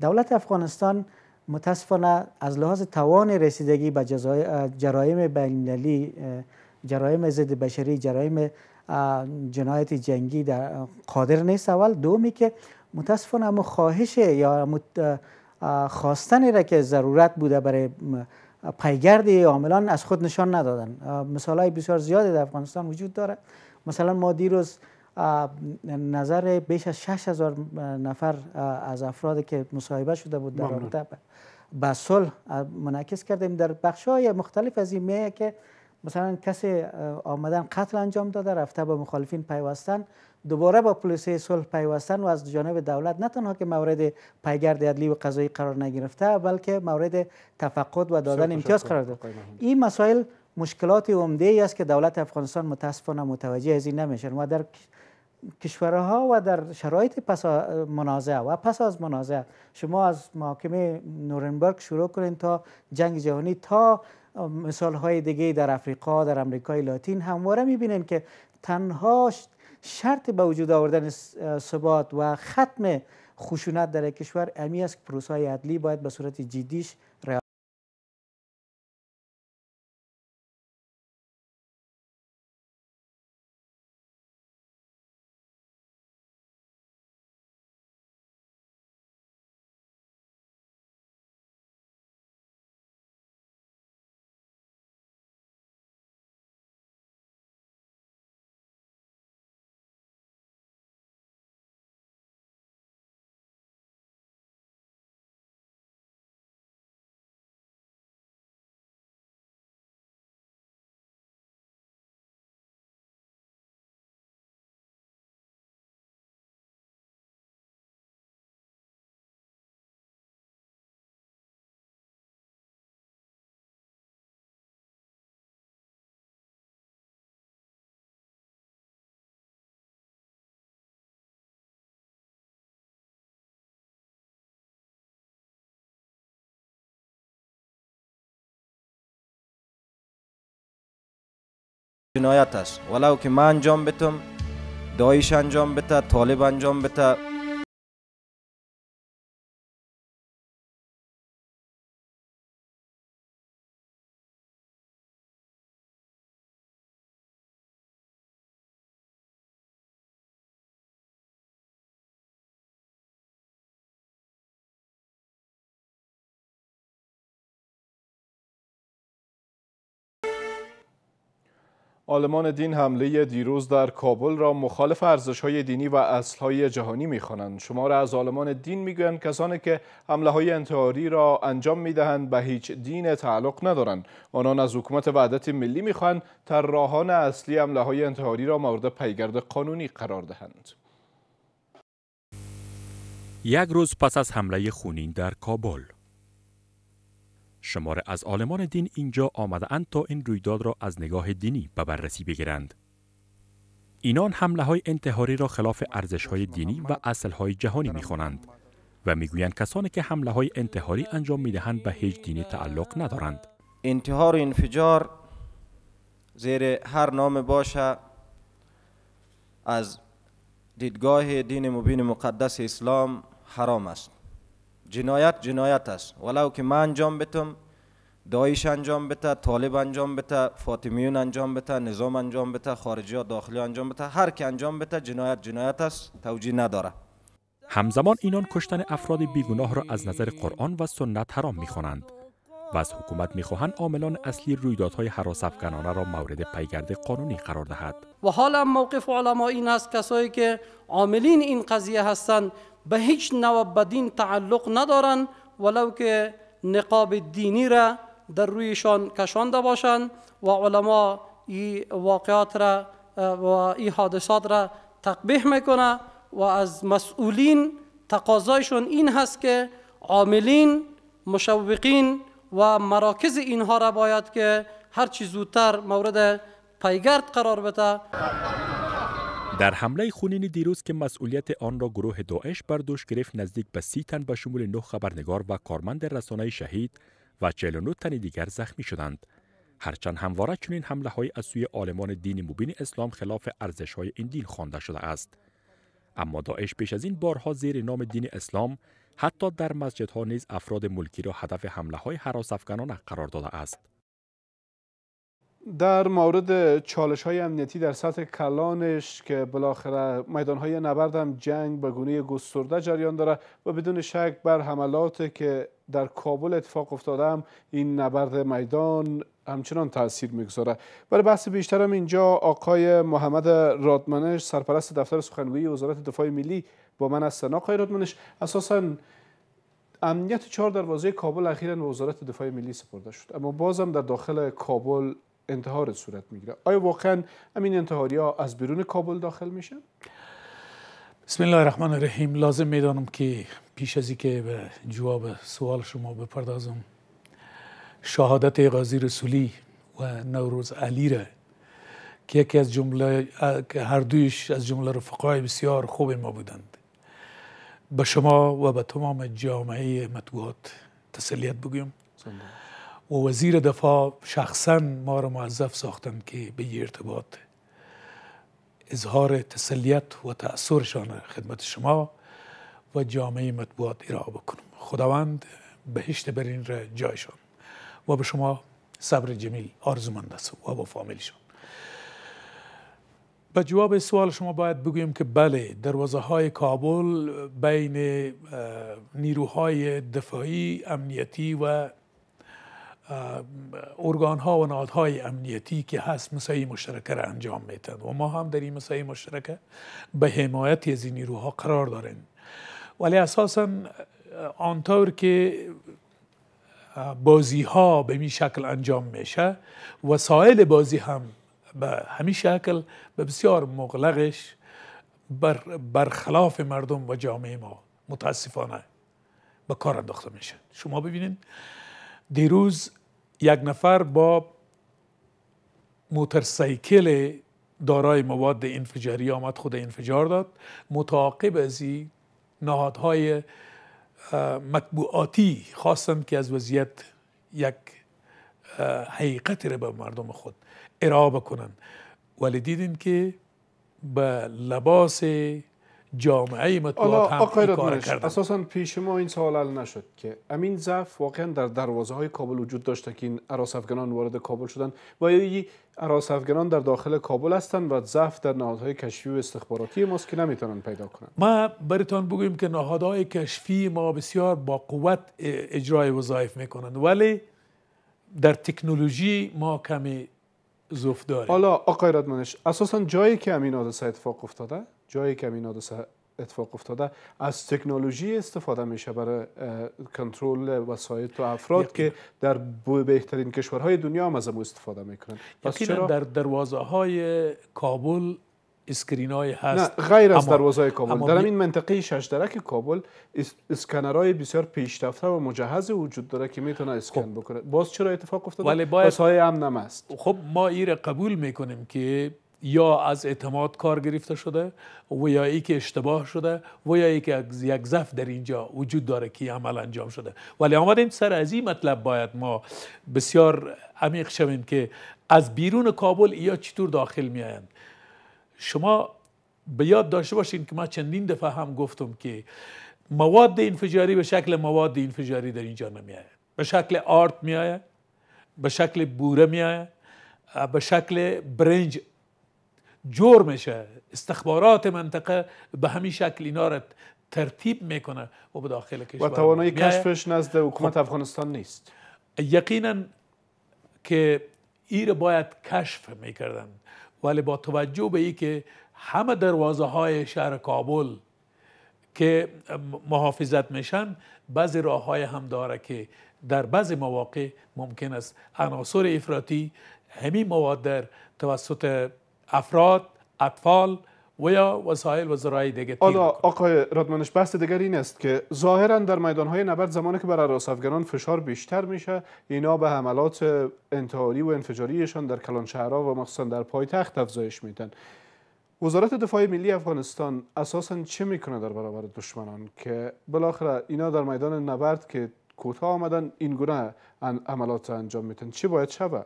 [SPEAKER 12] دولت افغانستان متاسفانه از لحاظ توان رسیدگی به جرایم بین‌المللی جرایم ضد بشری جرایم جنایت جنگی در قادر نیست. اول دومی که متاسفانه اما خواهش یا خواستنی را که ضرورت بوده برای پیگرد عاملان از خود نشان ندادن. مثال های بسیار زیادی در افغانستان وجود داره. مثلا ما دیروز نظر بیش از 6000 نفر از افرادی که مصاحبه شده بود در رابطه به صلح منعکس کردیم. در بخش های مختلف از این که مثلا کسی آمدن قتل انجام داده رفته به مخالفین پیوستن. دوباره با پلیس صلح پیوستن و از جانب دولت نه تنها که مورد پیگرد عدلی و قضایی قرار نگرفته بلکه مورد تفقد و دادن امتیاز قرار داد این مسائل مشکلات عمده ای است که دولت افغانستان متاسفانه متوجه از این نمیشن و در کشورها و در شرایط پس منازعه و پس از منازعه. شما از محاکمه نورنبرگ شروع کنین تا جنگ جهانی تا مثال های دیگه در افریقا در امریکای لاتین همواره می‌بینین که تنها شرط به وجود آوردن ثبات و ختم خشونت در کشور امی است که پروسه عدلی باید به صورت جدیش
[SPEAKER 1] جنایت است. ولو که من انجام بتم دایش انجام بته طالب انجام بته
[SPEAKER 2] آلمان دین حمله دیروز در کابل را مخالف ارزش های دینی و اصل های جهانی می خوانند. شمار از آلمان دین می‌گویند کسانی که حمله های انتحاری را انجام می دهند به هیچ دین تعلق ندارند. آنان از حکومت وحدت ملی می خواهند طراحان اصلی حمله های انتحاری را مورد پیگرد قانونی قرار دهند.
[SPEAKER 13] یک روز پس از حمله خونین در کابل شماره از عالمان دین اینجا آمده اند تا این رویداد را از نگاه دینی به بررسی بگیرند. اینان حمله های انتحاری را خلاف ارزش های دینی و اصل های جهانی می خوانند و می‌گویند کسانی که حمله های انتحاری انجام می دهند به هیچ دینی تعلق ندارند.
[SPEAKER 1] انتحار و انفجار زیر هر نام باشه از دیدگاه دین مبین مقدس اسلام حرام است جنایت جنایت است. ولو که من انجام بتم دایش انجام بده طالب انجام بده فاطمیون انجام بده نظام انجام بده خارجی ها داخلی انجام بده هر که انجام بده جنایت جنایت است توجیه نداره.
[SPEAKER 13] همزمان اینان کشتن افراد بیگناه را از نظر قرآن و سنت حرام می‌خوانند و از حکومت می‌خواهند عاملان اصلی رویدادهای حراس افغانانه را مورد پیگرد قانونی قرار دهد.
[SPEAKER 14] و حالا موقف علما این است کسایی که عاملین این قضیه هستند به هیچ نوع بدین تعلق ندارند ولو که نقاب دینی را در رویشان کشانده باشند و علما این واقعات را و این حادثات را تقبیح می‌کنه و از مسئولین تقاضایشون این هست که عاملین مشوقین و مراکز اینها را باید که هرچی زودتر مورد پیگرد قرار بده.
[SPEAKER 13] در حمله خونین دیروز که مسئولیت آن را گروه داعش بر دوش گرفت نزدیک به سی تن به شمول نه خبرنگار و کارمند رسانه شهید و 49 تن دیگر زخمی شدند. هرچند همواره چنین حمله های از سوی عالمان دین مبین اسلام خلاف ارزش های این دین خوانده شده است. اما داعش پیش از این بارها زیر نام دین اسلام حتی در مسجدها نیز افراد ملکی را هدف حمله های حراس افغانانه قرار داده است.
[SPEAKER 2] در مورد چالش های امنیتی در سطح کلانش که بالاخره میدان های نبرد هم جنگ به گونه گسترده جریان داره و بدون شک بر حملات که در کابل اتفاق افتاده هم این نبرد میدان همچنان تاثیر می‌گذاره. برای بحث بیشتر هم اینجا آقای محمد رادمنش سرپرست دفتر سخنگویی وزارت دفاع ملی با من هستن. آقای رادمنش اساسا امنیت چهار دروازه کابل اخیرا به وزارت دفاع ملی سپرده شد اما بازم در داخل کابل انتحار صورت می‌گیره. آیا واقعا همین انتحاری ها از بیرون کابل داخل میشن؟
[SPEAKER 15] بسم الله الرحمن الرحیم. لازم می‌دانم که پیش از که به جواب سوال شما بپردازم شهادت غازی رسولی و نوروز علی را که یکی از جمله که هر دویش از جمله رفقای بسیار خوب ما بودند. به شما و به تمام جامعه مطبوعات تسلیت بگویم. و وزیر دفاع شخصا ما را موظف ساختند که به ارتباط. اظهار تسلیت و تأثیرشان خدمت شما و جامعه مطبوعات ارائه بکنم. خداوند بهشت برین را جایشان و به شما صبر جمیل آرزومند است و با فامیلشان. به جواب سوال شما باید بگویم که بله دروازه های کابل بین نیروهای دفاعی امنیتی و ارگان ها و نهادهای امنیتی که هست مسایی مشترکه را انجام میتن و ما هم در این مسایی مشترکه به حمایت از این نیروها قرار داریم. ولی اساسا آنطور که بازی ها به می شکل انجام میشه وسایل بازی هم به همین شکل به بسیار مغلقش بر برخلاف مردم و جامعه ما متاسفانه به کار انداخته میشه. شما ببینید دیروز یک نفر با موتورسیکل دارای مواد انفجاری آمد خود انفجار داد. متعاقب از این نهادهای مطبوعاتی خواستند که از وضعیت یک حقیقت را به مردم خود ارائه بکنند. ولی دیدین که به لباس جامعه مطبوعات هم
[SPEAKER 2] آقای کار کردن. اساسا پیش ما این سوال حل نشد که امین ضعف واقعا در دروازه های کابل وجود داشته که این عراس افغانان وارد کابل شدن و این عراس افغانان در داخل کابل هستند و ضعف در نهادهای کشفی و استخباراتی ماست که نمی‌تونن پیدا کنند
[SPEAKER 15] ما براتون بگویم که نهادهای کشفی ما بسیار با قوت اجرای وظایف می‌کنند ولی در تکنولوژی ما کمی ضعف داریم.
[SPEAKER 2] حالا آقای رادمنش اساسا جایی که امین حادثه اتفاق افتاده جایی که این حادثه اتفاق افتاده از تکنولوژی استفاده میشه برای کنترل وسایل و افراد که در بهترین کشورهای دنیا هم از استفاده می‌کنن.
[SPEAKER 15] پس چرا؟ در دروازه های کابل اسکرین های هست.
[SPEAKER 2] نه غیر از دروازه های کابل. در این منطقه شش درک کابل اسکنرهای بسیار پیشرفته و مجهز وجود داره که می‌تونه اسکن خب. بکنه. باز چرا اتفاق افتاده؟
[SPEAKER 15] ولی باید
[SPEAKER 2] های امن است.
[SPEAKER 15] خب ما این قبول می‌کنیم که یا از اعتماد کار گرفته شده و یا ای که اشتباه شده و یا ای که یک ضعف در اینجا وجود داره که عمل انجام شده. ولی آمدیم سر از این مطلب باید ما بسیار عمیق شویم که از بیرون کابل یا چطور داخل میآیند. شما به یاد داشته باشین که ما چندین دفعه هم گفتم که مواد انفجاری به شکل مواد انفجاری در اینجا نمیآید. به شکل آرت میآید به شکل بوره میآید به شکل برنج جور میشه. استخبارات منطقه به همین شکل اینا را ترتیب می‌کنه و به داخل کشور
[SPEAKER 2] و توانایی کشفش نزد حکومت خب افغانستان نیست.
[SPEAKER 15] یقینا که ایر باید کشف می‌کردن. ولی با توجه به ای که همه دروازه های شهر کابل که محافظت میشن بعضی راه های هم داره که در بعضی مواقع ممکن است عناصر افراطی همین مواد در توسط افراد اطفال و یا وسایل و ذرای دیگه
[SPEAKER 2] حالا آقای رادمانش بحث دیگر این است که ظاهرا در های نبرد زمانی که بر افغانان فشار بیشتر میشه اینا به حملات انتحاری و انفجاریشان در کلانشهرها و مخصوصا در پایتخت افزایش میدن. وزارت دفاع ملی افغانستان اساسا چه می‌کنه در برابر دشمنان که بالاخره اینا در میدان نبرد که کوتاه آمدن این گونه عملات انجام میتن چی باید شود؟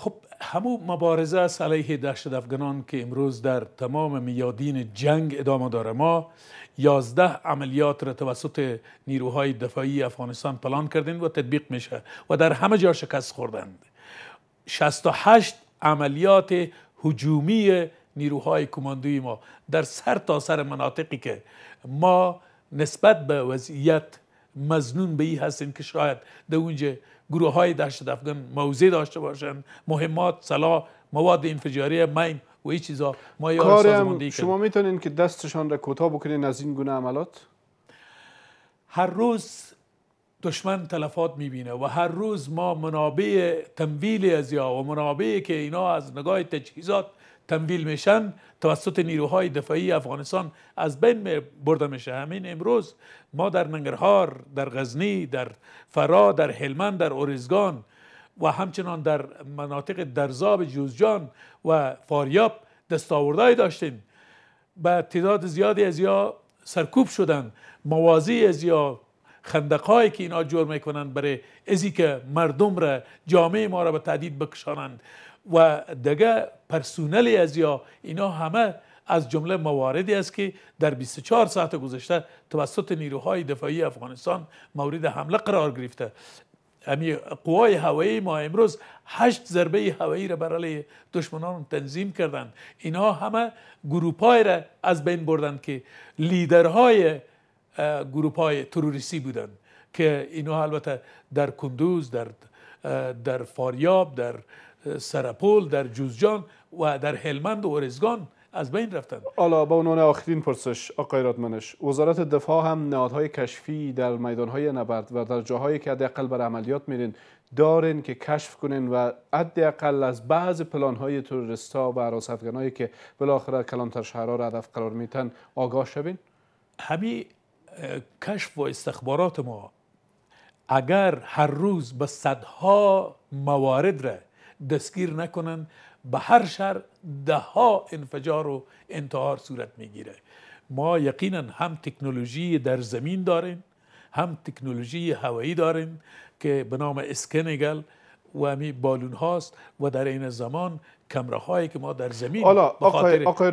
[SPEAKER 15] خب همو مبارزه است علیه دشت افغانان که امروز در تمام میادین جنگ ادامه داره. ما یازده عملیات را توسط نیروهای دفاعی افغانستان پلان کردیم و تطبیق میشه و در همه جا شکست خوردند. 68 عملیات هجومی نیروهای کماندوی ما در سر تا سر مناطقی که ما نسبت به وضعیت مزنون به این هستیم که شاید در اونجا گروه های دشت افغان موضع داشته باشند مهمات سلاح مواد انفجاری مین و این چیزا. ما
[SPEAKER 2] شما می‌تونین که دستشان را کوتاه بکنین از این گونه عملات؟
[SPEAKER 15] هر روز دشمن تلفات می‌بینه و هر روز ما منابع تمویل از یا و منابعی که اینا از نگاه تجهیزات تمویل میشن توسط نیروهای دفاعی افغانستان از بین برده میشه. همین امروز ما در ننگرهار در غزنی در فرا در هلمند در اورزگان و همچنان در مناطق درزاب جوزجان و فاریاب دستاوردهایی داشتیم. به تعداد زیادی از یا سرکوب شدن. موازی از یا خندقهایی که اینا جور می‌کنند برای ازی که مردم را جامعه ما را به تعدید بکشانند. و دیگه پرسونلی از یا اینا همه از جمله مواردی است که در 24 ساعت گذشته توسط نیروهای دفاعی افغانستان مورد حمله قرار گرفته. امی قوای هوایی ما امروز هشت ضربه هوایی را برای دشمنان تنظیم کردند. اینها همه گروپای را از بین بردند که لیدرهای گروپای تروریستی بودند که اینها البته در کندوز در در فاریاب در سرپول در جوزجان و در هلمند و ارزگان از بین رفتند.
[SPEAKER 2] حالا با عنوان آخرین پرسش آقای رادمنش وزارت دفاع هم نهادهای کشفی در میدانهای نبرد و در جاهایی که حداقل بر عملیات میرین دارین که کشف کنین و حداقل از بعض پلانهای تروریستا و حراستگانایی که بالاخره کلانتر شهرها را هدف قرار میتن آگاه شوین؟
[SPEAKER 15] همین کشف و استخبارات ما اگر هر روز به صدها موارد را دستگیر نکنن به هر شهر ده ها انفجار و انتحار صورت می‌گیره. ما یقینا هم تکنولوژی در زمین داریم هم تکنولوژی هوایی داریم که به نام اسکنگل و همی بالون هاست و در این زمان کمره هایی که ما در زمین
[SPEAKER 2] حالا آقای, آقای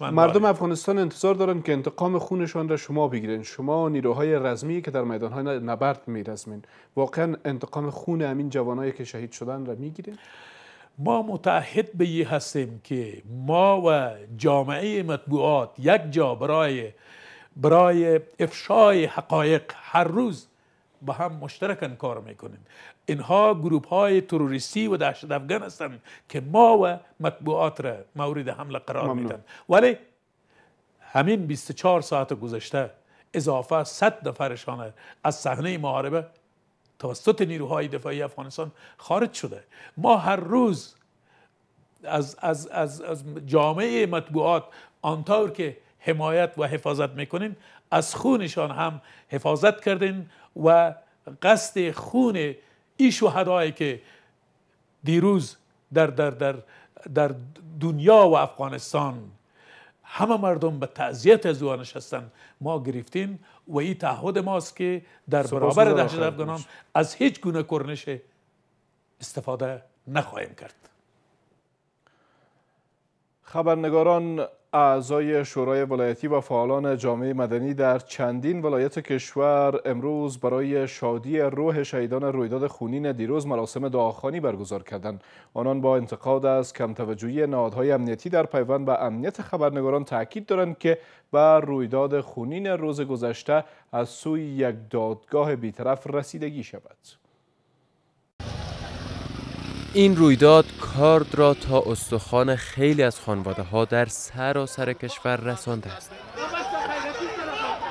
[SPEAKER 2] مردم افغانستان انتظار دارن که انتقام خونشان را شما بگیرین شما نیروهای رزمی که در میدان های نبرد میرزمین. واقعا انتقام خون همین جوانایی که شهید شدن را می‌گیرین؟
[SPEAKER 15] ما متحد به این هستیم که ما و جامعه مطبوعات یک جا برای برای افشای حقایق هر روز با هم مشترکن کار می‌کنیم اینها گروپ های تروریستی و دهشت افغان هستند که ما و مطبوعات را مورد حمله قرار میدن. ولی همین 24 ساعت گذشته اضافه 100 نفرشان از صحنه محاربه توسط نیروهای دفاعی افغانستان خارج شده. ما هر روز از, از, از, از جامعه مطبوعات آنطور که حمایت و حفاظت می‌کنیم از خونشان هم حفاظت کردیم و قصد خون این شهدایی که دیروز در, در, در, در دنیا و افغانستان همه مردم به تعذیت از او نشستن. ما گرفتیم و این تعهد ماست که در برابر دهشت افغانان از هیچ گونه کرنش استفاده نخواهیم کرد.
[SPEAKER 2] خبرنگاران اعضای شورای ولایتی و فعالان جامعه مدنی در چندین ولایت کشور امروز برای شادی روح شهیدان رویداد خونین دیروز مراسم دعاخانی برگزار کردند. آنان با انتقاد از کم توجهی نهادهای امنیتی در پیوند به امنیت خبرنگاران تاکید دارند که بر رویداد خونین روز گذشته از سوی یک دادگاه بیطرف رسیدگی شود.
[SPEAKER 16] این رویداد کارد را تا استخوان خیلی از خانواده ها در سراسر کشور رسانده است.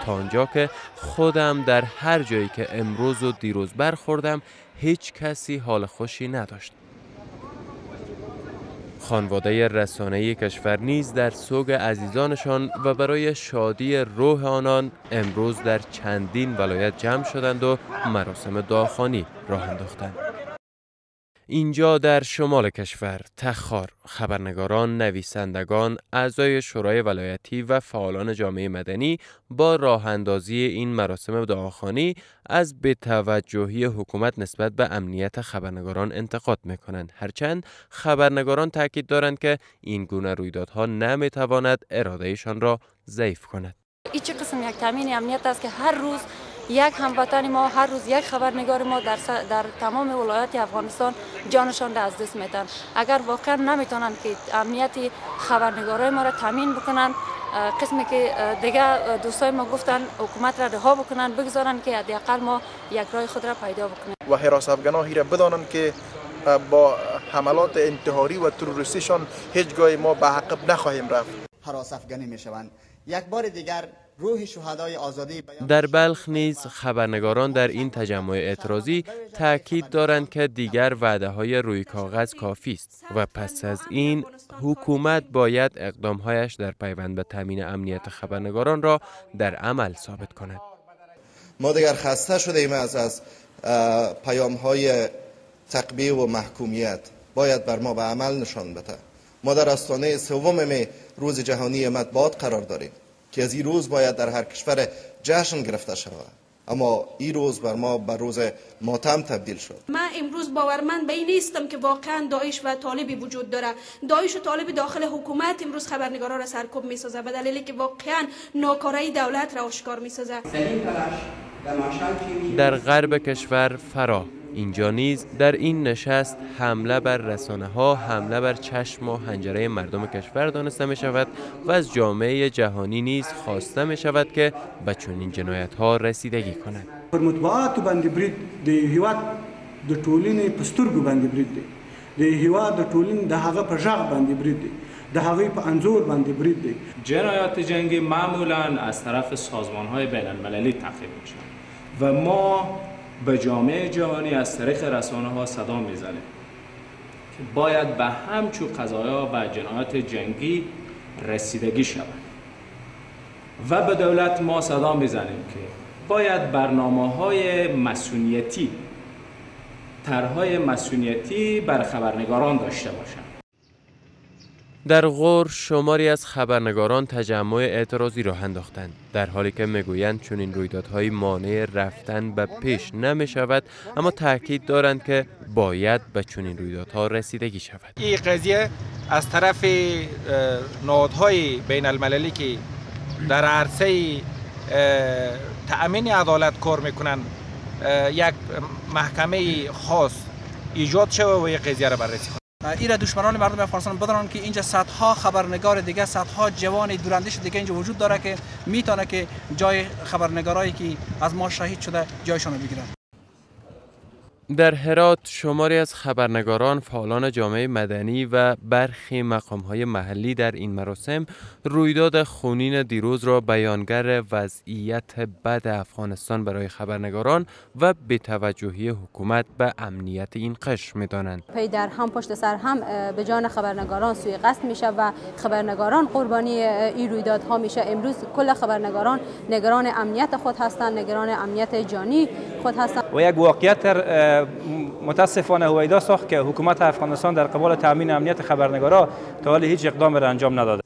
[SPEAKER 16] تا آنجا که خودم در هر جایی که امروز و دیروز برخوردم هیچ کسی حال خوشی نداشت. خانواده رسانه کشور نیز در سوگ عزیزانشان و برای شادی روح آنان امروز در چندین ولایت جمع شدند و مراسم دعاخوانی راه انداختند. اینجا در شمال کشور تخار خبرنگاران، نویسندگان، اعضای شورای ولایتی و فعالان جامعه مدنی با راه اندازی این مراسم دعاخانی از به توجهی حکومت نسبت به امنیت خبرنگاران انتقاد می‌کنند هرچند خبرنگاران تاکید دارند که این گونه رویدادها نمی‌تواند ارادهشان را ضعیف کند.
[SPEAKER 17] این قسم یک تامین امنیت است که هر روز یک هموطن ما هر روز یک خبرنگار ما در, در تمام ولایات افغانستان جانشان را از دست میتن اگر واقعا نمی‌تونن که امنیت خبرنگارای ما را تامین بکنن قسمی که دیگه دوستای ما گفتن حکومت را رها بکنن بگذارن که حداقل ما یک راه خود را پیدا بکنیم.
[SPEAKER 18] و حراس افغانایی را بدانند که با حملات انتحاری و تروریستیشان هیچگاه ما به عقب نخواهیم رفت.
[SPEAKER 19] حراس افغانی می‌شوند. یک بار دیگر روح شهدای آزادی
[SPEAKER 16] در بلخ نیز خبرنگاران در این تجمع اعتراضی تاکید دارند که دیگر وعده های روی کاغذ کافی است و پس از این حکومت باید اقدامهایش در پیوند به تامین امنیت خبرنگاران را در عمل ثابت کند.
[SPEAKER 18] ما دیگر خسته شده ایم از از پیام های تقبیه و محکومیت. باید بر ما به عمل نشان بده. ما در استانه سوم روز جهانی مطبوعات قرار داریم. که از این روز باید در هر کشور جشن گرفته شود. اما این روز بر ما بر روز ماتم تبدیل شد.
[SPEAKER 20] من امروز باورمند به این نیستم که واقعا داعش و طالبی وجود داره. داعش و طالب داخل حکومت امروز خبرنگارا را سرکوب می‌سازه به دلیلی که واقعا ناکارایی دولت را آشکار می‌سازه
[SPEAKER 16] در غرب کشور فرا. اینجا نیز در این نشست حمله بر رسانه ها حمله بر چشم و هنجره مردم کشور دانسته می شود و از جامعه جهانی نیز خواسته می شود که به چنین جنایت ها رسیدگی کند.
[SPEAKER 21] پر مطبوعاتو باندې برید د هیواد د ټولنې په سترګو باندې برید دی. د هیواد د ټولنې د هغه په ژغ باندې برید دی. د هغه په انزور باندې برید دی.
[SPEAKER 22] جنایات جنگی معمولا از طرف سازمان های بین المللی تعقیب میشن و ما به جامعه جهانی از طریق رسانه ها صدا می‌زنیم که باید به همچو قضایا و جنایات جنگی رسیدگی شود. و به دولت ما صدا می‌زنیم که باید برنامه های مسئولیتی طرحهای مسئولیتی بر خبرنگاران داشته باشند.
[SPEAKER 16] در غور شماری از خبرنگاران تجمع اعتراضی را انداختند در حالی که می‌گویند چون این رویدادهای مانع رفتن به پیش نمی شود اما تاکید دارند که باید به چنین رویدادها رسیدگی شود.
[SPEAKER 23] این قضیه از طرف نهادهای بین المللی که در عرصه تأمین عدالت کار می‌کنن یک محکمه خاص ایجاد شود و یک قضیه را بررسی
[SPEAKER 24] ایره دشمنان مردم افغانستان بدانند که اینجا صدها خبرنگار دیگه صدها جوان دوراندیش دیگه اینجا وجود داره که می‌تونه که جای خبرنگارایی که از ما شهید شده جایشان رو بگیرن
[SPEAKER 16] در هرات شماری از خبرنگاران، فعالان جامعه مدنی و برخی مقامهای محلی در این مراسم رویداد خونین دیروز را بیانگر وضعیت بد افغانستان برای خبرنگاران و به توجهی حکومت به امنیت این قشر می‌دانند.
[SPEAKER 25] پی در هم پشت سر هم به جان خبرنگاران سوی قصد میشه و خبرنگاران قربانی این رویدادها میشه. امروز کل خبرنگاران نگران امنیت خود هستند، نگران امنیت جانی خود هستند.
[SPEAKER 23] و یک واقعیت متاسفانه هویدا ساخت که حکومت افغانستان در قبال تامین امنیت خبرنگارا تا حال هیچ اقدام را انجام نداده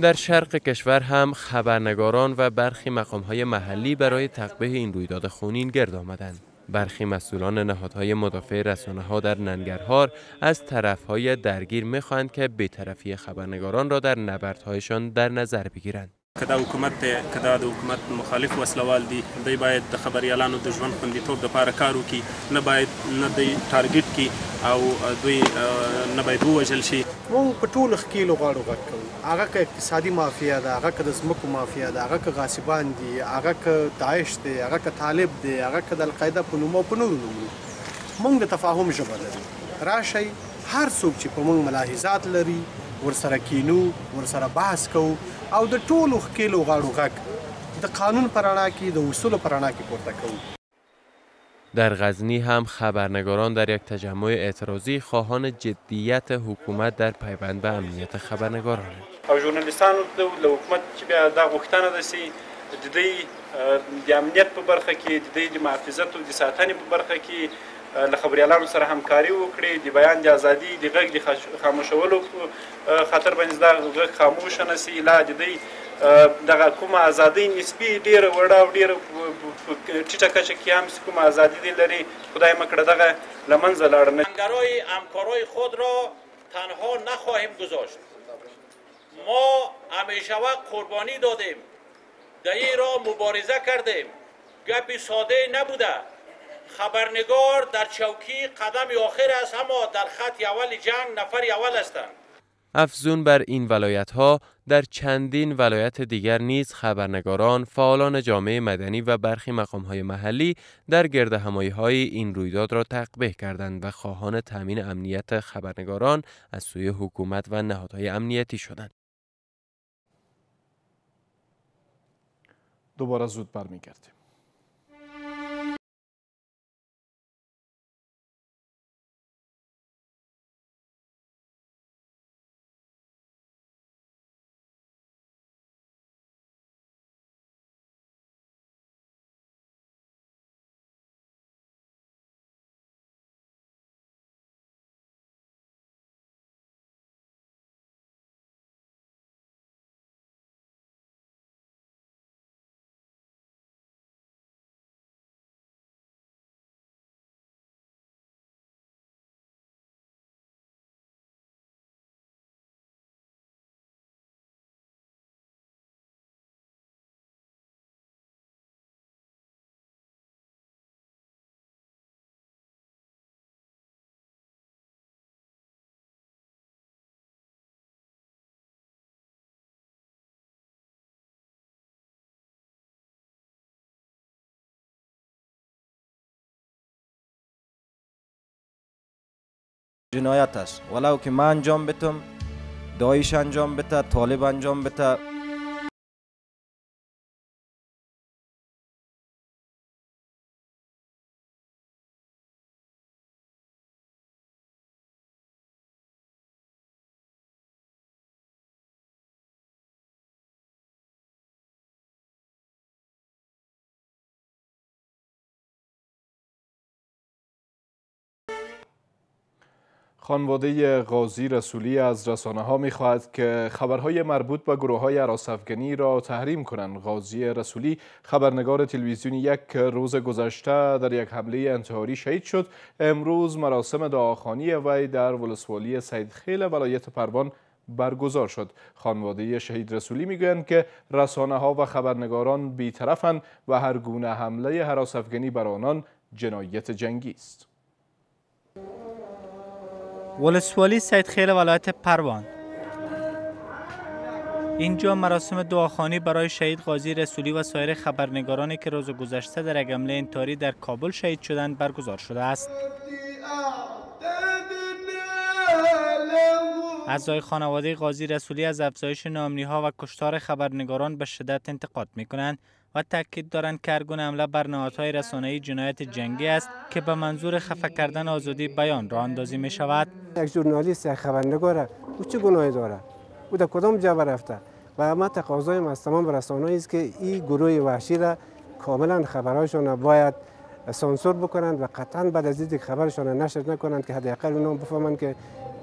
[SPEAKER 16] در شرق کشور هم خبرنگاران و برخی مقامهای محلی برای تقبیه این رویداد خونین گرد آمدند برخی مسئولان نهادهای مدافع رسانه ها در ننگرهار از طرفهای درگیر می‌خواهند که بیطرفی خبرنگاران را در نبردهایشان در نظر بگیرند.
[SPEAKER 26] که دا حکومت دی که دا د حکومت مخالف وسلوال دي دوی باید د خبریالانو د ژوند خوندیتوب دپاره کار وکړي نه باید نه دوی ټارګټ کړي او دوی نه باید ووژل شي.
[SPEAKER 27] مونږ په ټولو ښکیلو غاړو غږ کوو. هغه که اقتصادي مافیا ده هغه که د ځمکو مافیا ده هغه که غاصبان دي هغه که داعش دی هغه که طالب دی هغه که د القاعده په نوم او په نورو نومونو. مونږ د تفاهم ژبه لرو. راشئ هر څوک چې په مونږ ملاحظات لري ورسره کینو ورسره بحث کوو او د ټولو ښکیلو غاړو غږ د قانون پرانا کې د اصول پرانا کې پورته کوو.
[SPEAKER 16] در غزنی هم خبرنگاران در یک تجمع اعتراضی خواهان جدیت حکومت در پیوند به امنیت خبرنگاران
[SPEAKER 28] او ژورنالیستانو له حکومت چې بیا دا غوښتنه ده چې د دې د امنیت په برخه کې د دې د محافظت او د ساتنې په برخه کې له خبريالانو سره همکاري وکړي د بیان د ازادي د غږ د خاموشولو خاطر باندې دا غږ خاموش نه سي. لا د دې دغه کومه ازادي نسبی ډیره وړه او ډیره ټیټه کچه کې هم کومه ازادي لري خدای مکړه دغه لمنځه لاړ نه.
[SPEAKER 29] انگارای همکارای خود را تنها نخواهیم گذاشت. ما همیشه وقت قربانی دادیم. در این را مبارزه کردیم. گپی ساده نبوده خبرنگار در چوکی قدم آخر است اما در خط اول جنگ نفر اول هستند
[SPEAKER 16] افزون بر این ولایت ها در چندین ولایت دیگر نیز خبرنگاران، فعالان جامعه مدنی و برخی مقام های محلی در گرد همایی های این رویداد را تقبیح کردند و خواهان تامین امنیت خبرنگاران از سوی حکومت و نهادهای امنیتی شدند.
[SPEAKER 2] دوباره زود برمیگردیم.
[SPEAKER 1] جنایت است. ولو که من انجام بتم دایش انجام بده طالب انجام بده.
[SPEAKER 2] خانواده قاضی رسولی از رسانه ها می خواهد که خبرهای مربوط به گروه های افغانی را تحریم کنند. قاضی رسولی خبرنگار تلویزیونی یک روز گذشته در یک حمله انتحاری شهید شد. امروز مراسم دعاخانی وی در ولسوالی سید خیل ولایت پروان برگزار شد. خانواده شهید رسولی می‌گویند که رسانه ها و خبرنگاران بیطرفند و هر گونه حمله حراس افغانی بر آنان جنایت جنگی است.
[SPEAKER 30] ولسوالی سید خیل ولایت پروان اینجا مراسم دعاخانی برای شهید قاضی رسولی و سایر خبرنگارانی که روز گذشته در یک حمله در کابل شهید شدند برگزار شده است اعضای خانواده قاضی رسولی از افزایش نامنی ها و کشتار خبرنگاران به شدت انتقاد می کنند و تاکید دارند که هرگونه حمله بر نهادهای رسانه‌ای جنایت جنگی است که به منظور خفه کردن آزادی بیان را اندازی می شود
[SPEAKER 31] یک ژورنالیست یک خبرنگار او چه گناهی داره او در کدام جبه رفته؟ و ما تقاضایم از تمام رسانه‌ای است که این گروه وحشی را کاملا خبرهایشان باید سانسور بکنند و قطعا بعد از اینکه خبرشان نشر نکنند که حداقل اونا بفهمند که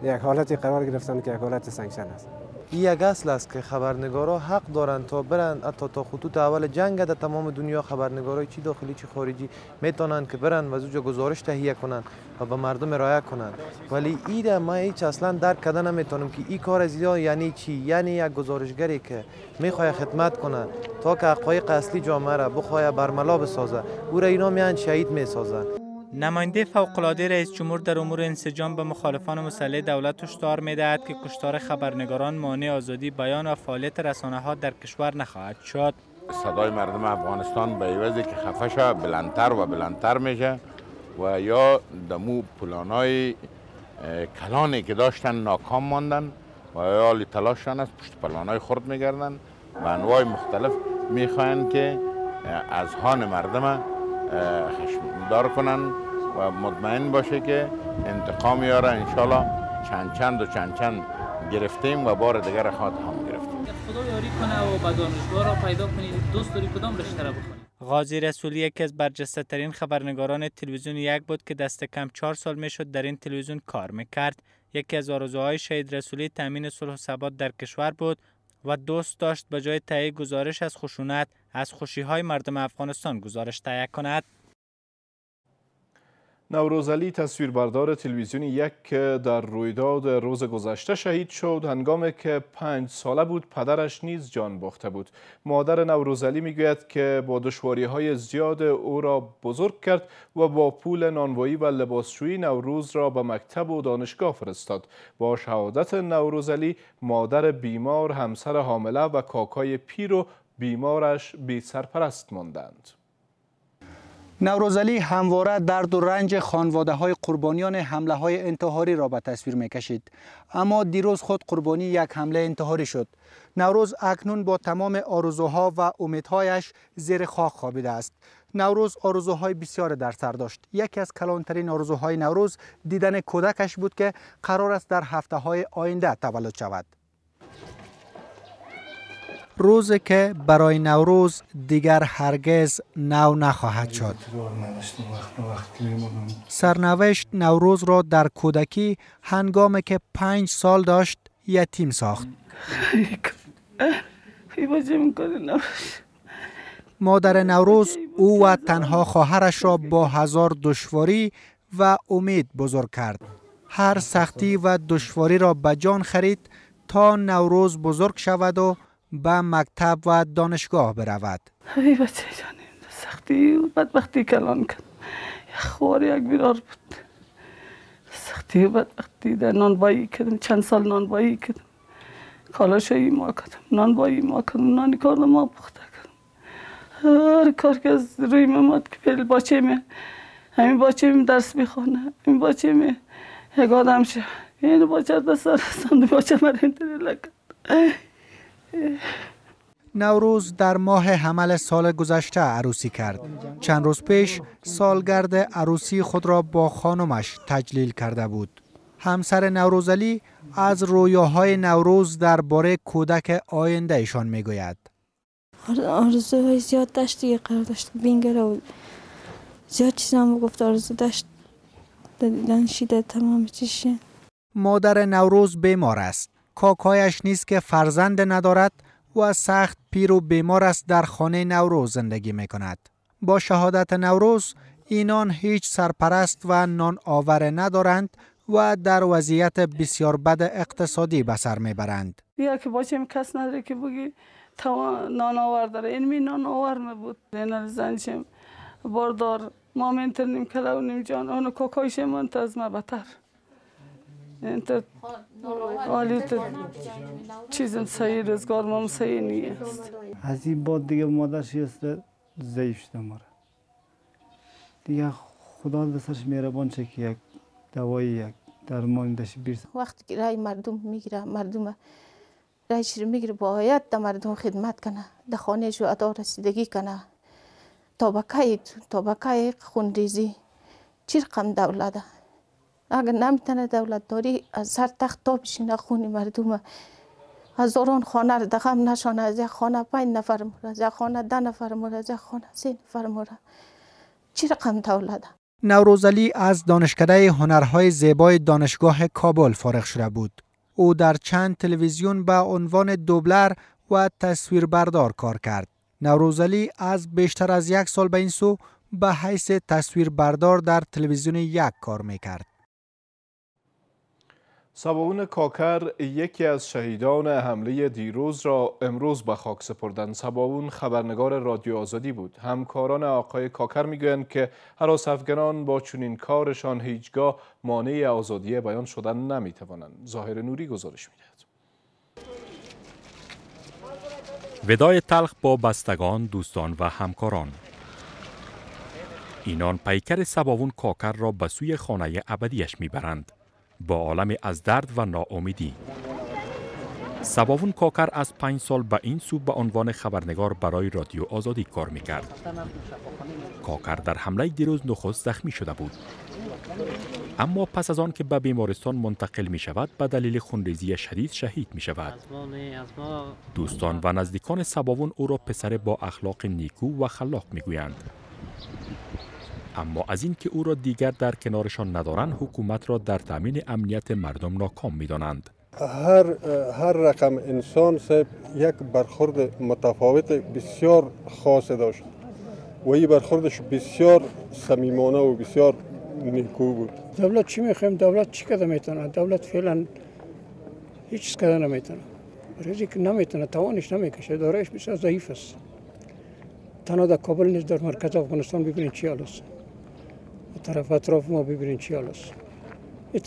[SPEAKER 31] یک حالتی قرار گرفتن که یک حالت سنگشن است.
[SPEAKER 32] این یک اصل است که خبرنگارا حق دارند تا برند حتی تا خطوط اول جنگ در تمام دنیا خبرنگارای چی داخلی چی خارجی می‌تونند که برند و زوجا گزارش تهیه کنند و به مردم رعایت کنند ولی ایده ما هیچ اصلا درک کرده نمی‌تونم که این کار از یعنی چی یعنی یک گزارشگری که می‌خواد خدمت کنه تا که حقایق اصلی جامعه را بخواه برملا بسازه او را اینا میان شهید می‌سازند
[SPEAKER 30] نماینده فوقالعاده رئیس جمهور در امور انسجام به مخالفان مسلح دولت هشدار می‌دهد که کشتار خبرنگاران مانع آزادی بیان و فعالیت رسانه ها در کشور نخواهد شد.
[SPEAKER 33] صدای مردم افغانستان به عوضی که خفه شه بلندتر و بلندتر میشه و یا دمو پلانای کلانی که داشتن ناکام ماندن و یا تلاششان است پشت پلانای خرد میگردن. و انواع مختلف می‌خواهند که از هان مردم خشمدار کنن و مطمئن باشه که انتقام یاره انشالله چند چند و چند چند گرفتیم و بار دیگر خواهد هم گرفتیم
[SPEAKER 34] خدا یاری کنه و به دانشگاه را پیدا کنید. دوست داری کدام رشته را بخونید؟
[SPEAKER 30] غازی رسولی یکی از برجسته ترین خبرنگاران تلویزیون یک بود که دست کم چهار سال می‌شد در این تلویزیون کار می‌کرد. یکی از آرزوهای شهید رسولی تامین صلح و ثبات در کشور بود و دوست داشت به جای تهیه گزارش از خشونت از خوشی های مردم افغانستان گزارش تهیه کند.
[SPEAKER 2] نوروزعلی تصویربردار تلویزیونی یک که در رویداد روز گذشته شهید شد. هنگامی که پنج ساله بود پدرش نیز جان باخته بود. مادر نوروزعلی می‌گوید که با دشواری های زیاد او را بزرگ کرد و با پول نانوایی و لباسشویی نوروز را به مکتب و دانشگاه فرستاد. با شهادت نوروزعلی مادر بیمار همسر حامله و کاکای پیر و بیمارش بی سرپرست ماندند.
[SPEAKER 35] نوروزعلی همواره درد و رنج خانواده های قربانیان حمله های انتحاری را به تصویر می کشید. اما دیروز خود قربانی یک حمله انتحاری شد. نوروز اکنون با تمام آرزوها و امیدهایش زیر خاک خوابیده است. نوروز آرزوهای بسیار در سر داشت. یکی از کلانترین آرزوهای نوروز دیدن کودکش بود که قرار است در هفته های آینده تولد شود. روزی که برای نوروز دیگر هرگز نو نخواهد شد. سرنوشت نوروز را در کودکی هنگامی که پنج سال داشت یتیم ساخت. مادر نوروز او و تنها خواهرش را با هزار دشواری و امید بزرگ کرد. هر سختی و دشواری را به جان خرید تا نوروز بزرگ شود و به مکتب و دانشگاه برود.
[SPEAKER 36] ای بچه جانیم سختی و بدبختی کلان کرد خوار یک بیرار بود. سختی و بدبختی در نانبایی کردم چند سال نانبایی کردم. کالاشایی ما کردم نانبایی ما کردم نانی کار ما پخته کردم. هر کار که از روی مماد که پیل باچه می همین باچه می درس بخونه این باچه می یک آدم شه. این باچه در سر سند باچه مرین لکن
[SPEAKER 35] نوروز در ماه حمل سال گذشته عروسی کرد. چند روز پیش سالگرد عروسی خود را با خانمش تجلیل کرده بود. همسر نوروزعلی از رویاهای نوروز درباره کودک آینده ایشان می‌گوید.
[SPEAKER 37] آرزوهای زیاد داشت دیگه قرار داشت بینگره و زیاد چیز هم گفت آرزو داشت دیدن شیده تمام چیشه
[SPEAKER 35] مادر نوروز بیمار است. کاکایش نیست که فرزند ندارد و سخت پیر و بیمار است در خانه نوروز زندگی می کند. با شهادت نوروز اینان هیچ سرپرست و نان آور ندارند و در وضعیت بسیار بد اقتصادی به سر می‌برند.
[SPEAKER 36] یا که باچه کس نداره که بگی نان آور داره. این می نان آور می بود این زنشم باردار. ما منتر کلو نیم جان. اونو کاکایش منت از ما بتر انت حالی چیزم صحیح روزگار ما صحیح نیست
[SPEAKER 21] از این بعد دیگه مادرش است ضعیف شده ماره دیگه خدا دستش مهربان چه که یک دوایی یک درمان داشت بیرس
[SPEAKER 37] وقتی که رای مردم می‌گیره مردم رایش رو می‌گیره باید در مردم خدمت کنه در خانه شو ادا رسیدگی کنه طبقه طبقه خونریزی چی رقم دولته اگر نمی‌تونه دولت داری از سر تخت تا بشینه خونی مردم هزاران خانه رو دخم نشانه از یک خانه پنج نفر موره از یک خانه ده نفر موره از یک خانه سه نفر موره چی رقم دولت
[SPEAKER 35] نوروزعلی از دانشکده هنرهای زیبای دانشگاه کابل فارغ شده بود او در چند تلویزیون به عنوان دوبلر و تصویربردار کار کرد. نوروزلی از بیشتر از یک سال به این سو به حیث تصویربردار در تلویزیون یک کار می‌کرد.
[SPEAKER 2] سباون کاکر یکی از شهیدان حمله دیروز را امروز به خاک سپردند. سباون خبرنگار رادیو آزادی بود. همکاران آقای کاکر می‌گویند که حراس افغانان با چنین کارشان هیچگاه مانع آزادی بیان شدن نمی‌توانند. ظاهر نوری گزارش می‌دهد.
[SPEAKER 38] ودای تلخ با بستگان، دوستان و همکاران اینان پیکر سباون کاکر را به سوی خانه ابدیش می‌برند. با عالم از درد و ناامیدی. سباون کاکر از پنج سال به این سو به عنوان خبرنگار برای رادیو آزادی کار می‌کرد. کاکر در حمله دیروز نخست زخمی شده بود. اما پس از آن که به بیمارستان منتقل می شود به دلیل خونریزی شدید شهید می شود دوستان و نزدیکان سباون او را پسر با اخلاق نیکو و خلاق می گویند اما از اینکه او را دیگر در کنارشان ندارند حکومت را در تامین امنیت مردم ناکام می‌دانند.
[SPEAKER 39] هر هر رقم انسان صاحب یک برخورد متفاوت بسیار خاص داشت و این برخوردش بسیار صمیمانه و بسیار نیکو بود.
[SPEAKER 40] دولت چی می‌خوایم؟ دولت چی کده می‌تونه؟ دولت فعلا هیچ چیز کده نمی‌تونه. برای که نمی‌تونه توانش نمی‌کشه دارایش بسیار ضعیف است. تنها در کابل نیست در مرکز افغانستان ببینید چی حال است. طرف اطراف ما ببینید چی حال است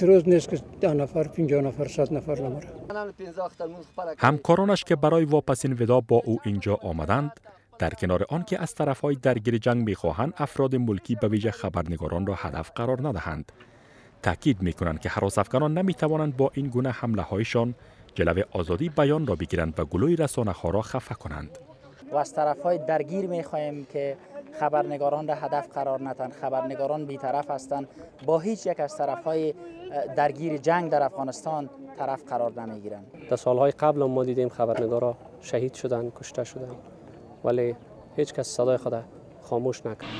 [SPEAKER 40] روز نیست که ده نفر پینجا نفر صد نفر نمره.
[SPEAKER 38] همکارانش که برای واپسین ودا با او اینجا آمدند در کنار آن که از طرف های درگیر جنگ می‌خواهند افراد ملکی به ویژه خبرنگاران را هدف قرار ندهند. تاکید می‌کنند که حراس افغانان نمی‌توانند با این گونه حمله هایشان جلو آزادی بیان را بگیرند و گلوی رسانه ها را خفه کنند.
[SPEAKER 41] و از طرف های درگیر می‌خواهیم که خبرنگاران را هدف قرار ندهند. خبرنگاران بیطرف هستند. با هیچ یک از طرف های درگیر جنگ در افغانستان طرف قرار نمی‌گیرند.
[SPEAKER 42] در سالهای قبل ما دیدیم خبرنگارا شهید شدند کشته شدند. ولی هیچ کس صدای خود خاموش نکرد.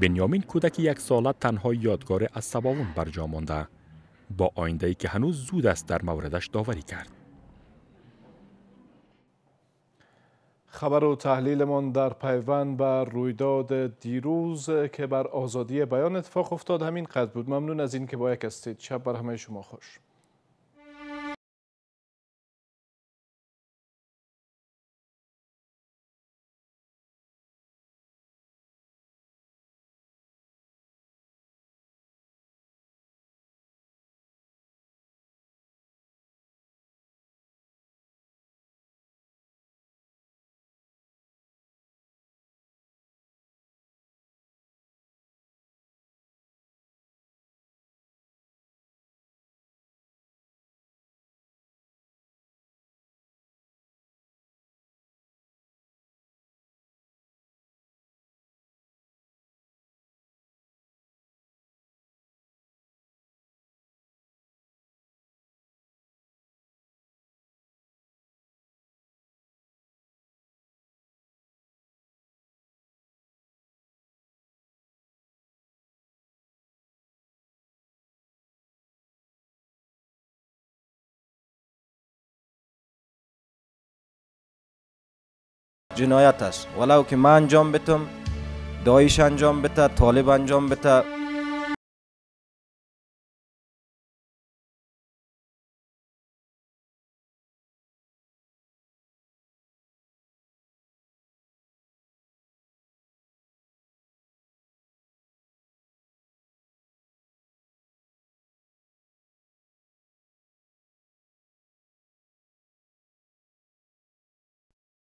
[SPEAKER 38] بنیامین کودک یک ساله تنها یادگار از سباون برجا مانده. با آینده ای که هنوز زود است در موردش داوری کرد.
[SPEAKER 2] خبر و تحلیلمان در پیوند بر رویداد دیروز که بر آزادی بیان اتفاق افتاد همین قد بود. ممنون از این که با یک استید شب بر همه شما خوش.
[SPEAKER 1] جنایت است. ولو که من انجام بتم دایش انجام بده طالب انجام بده.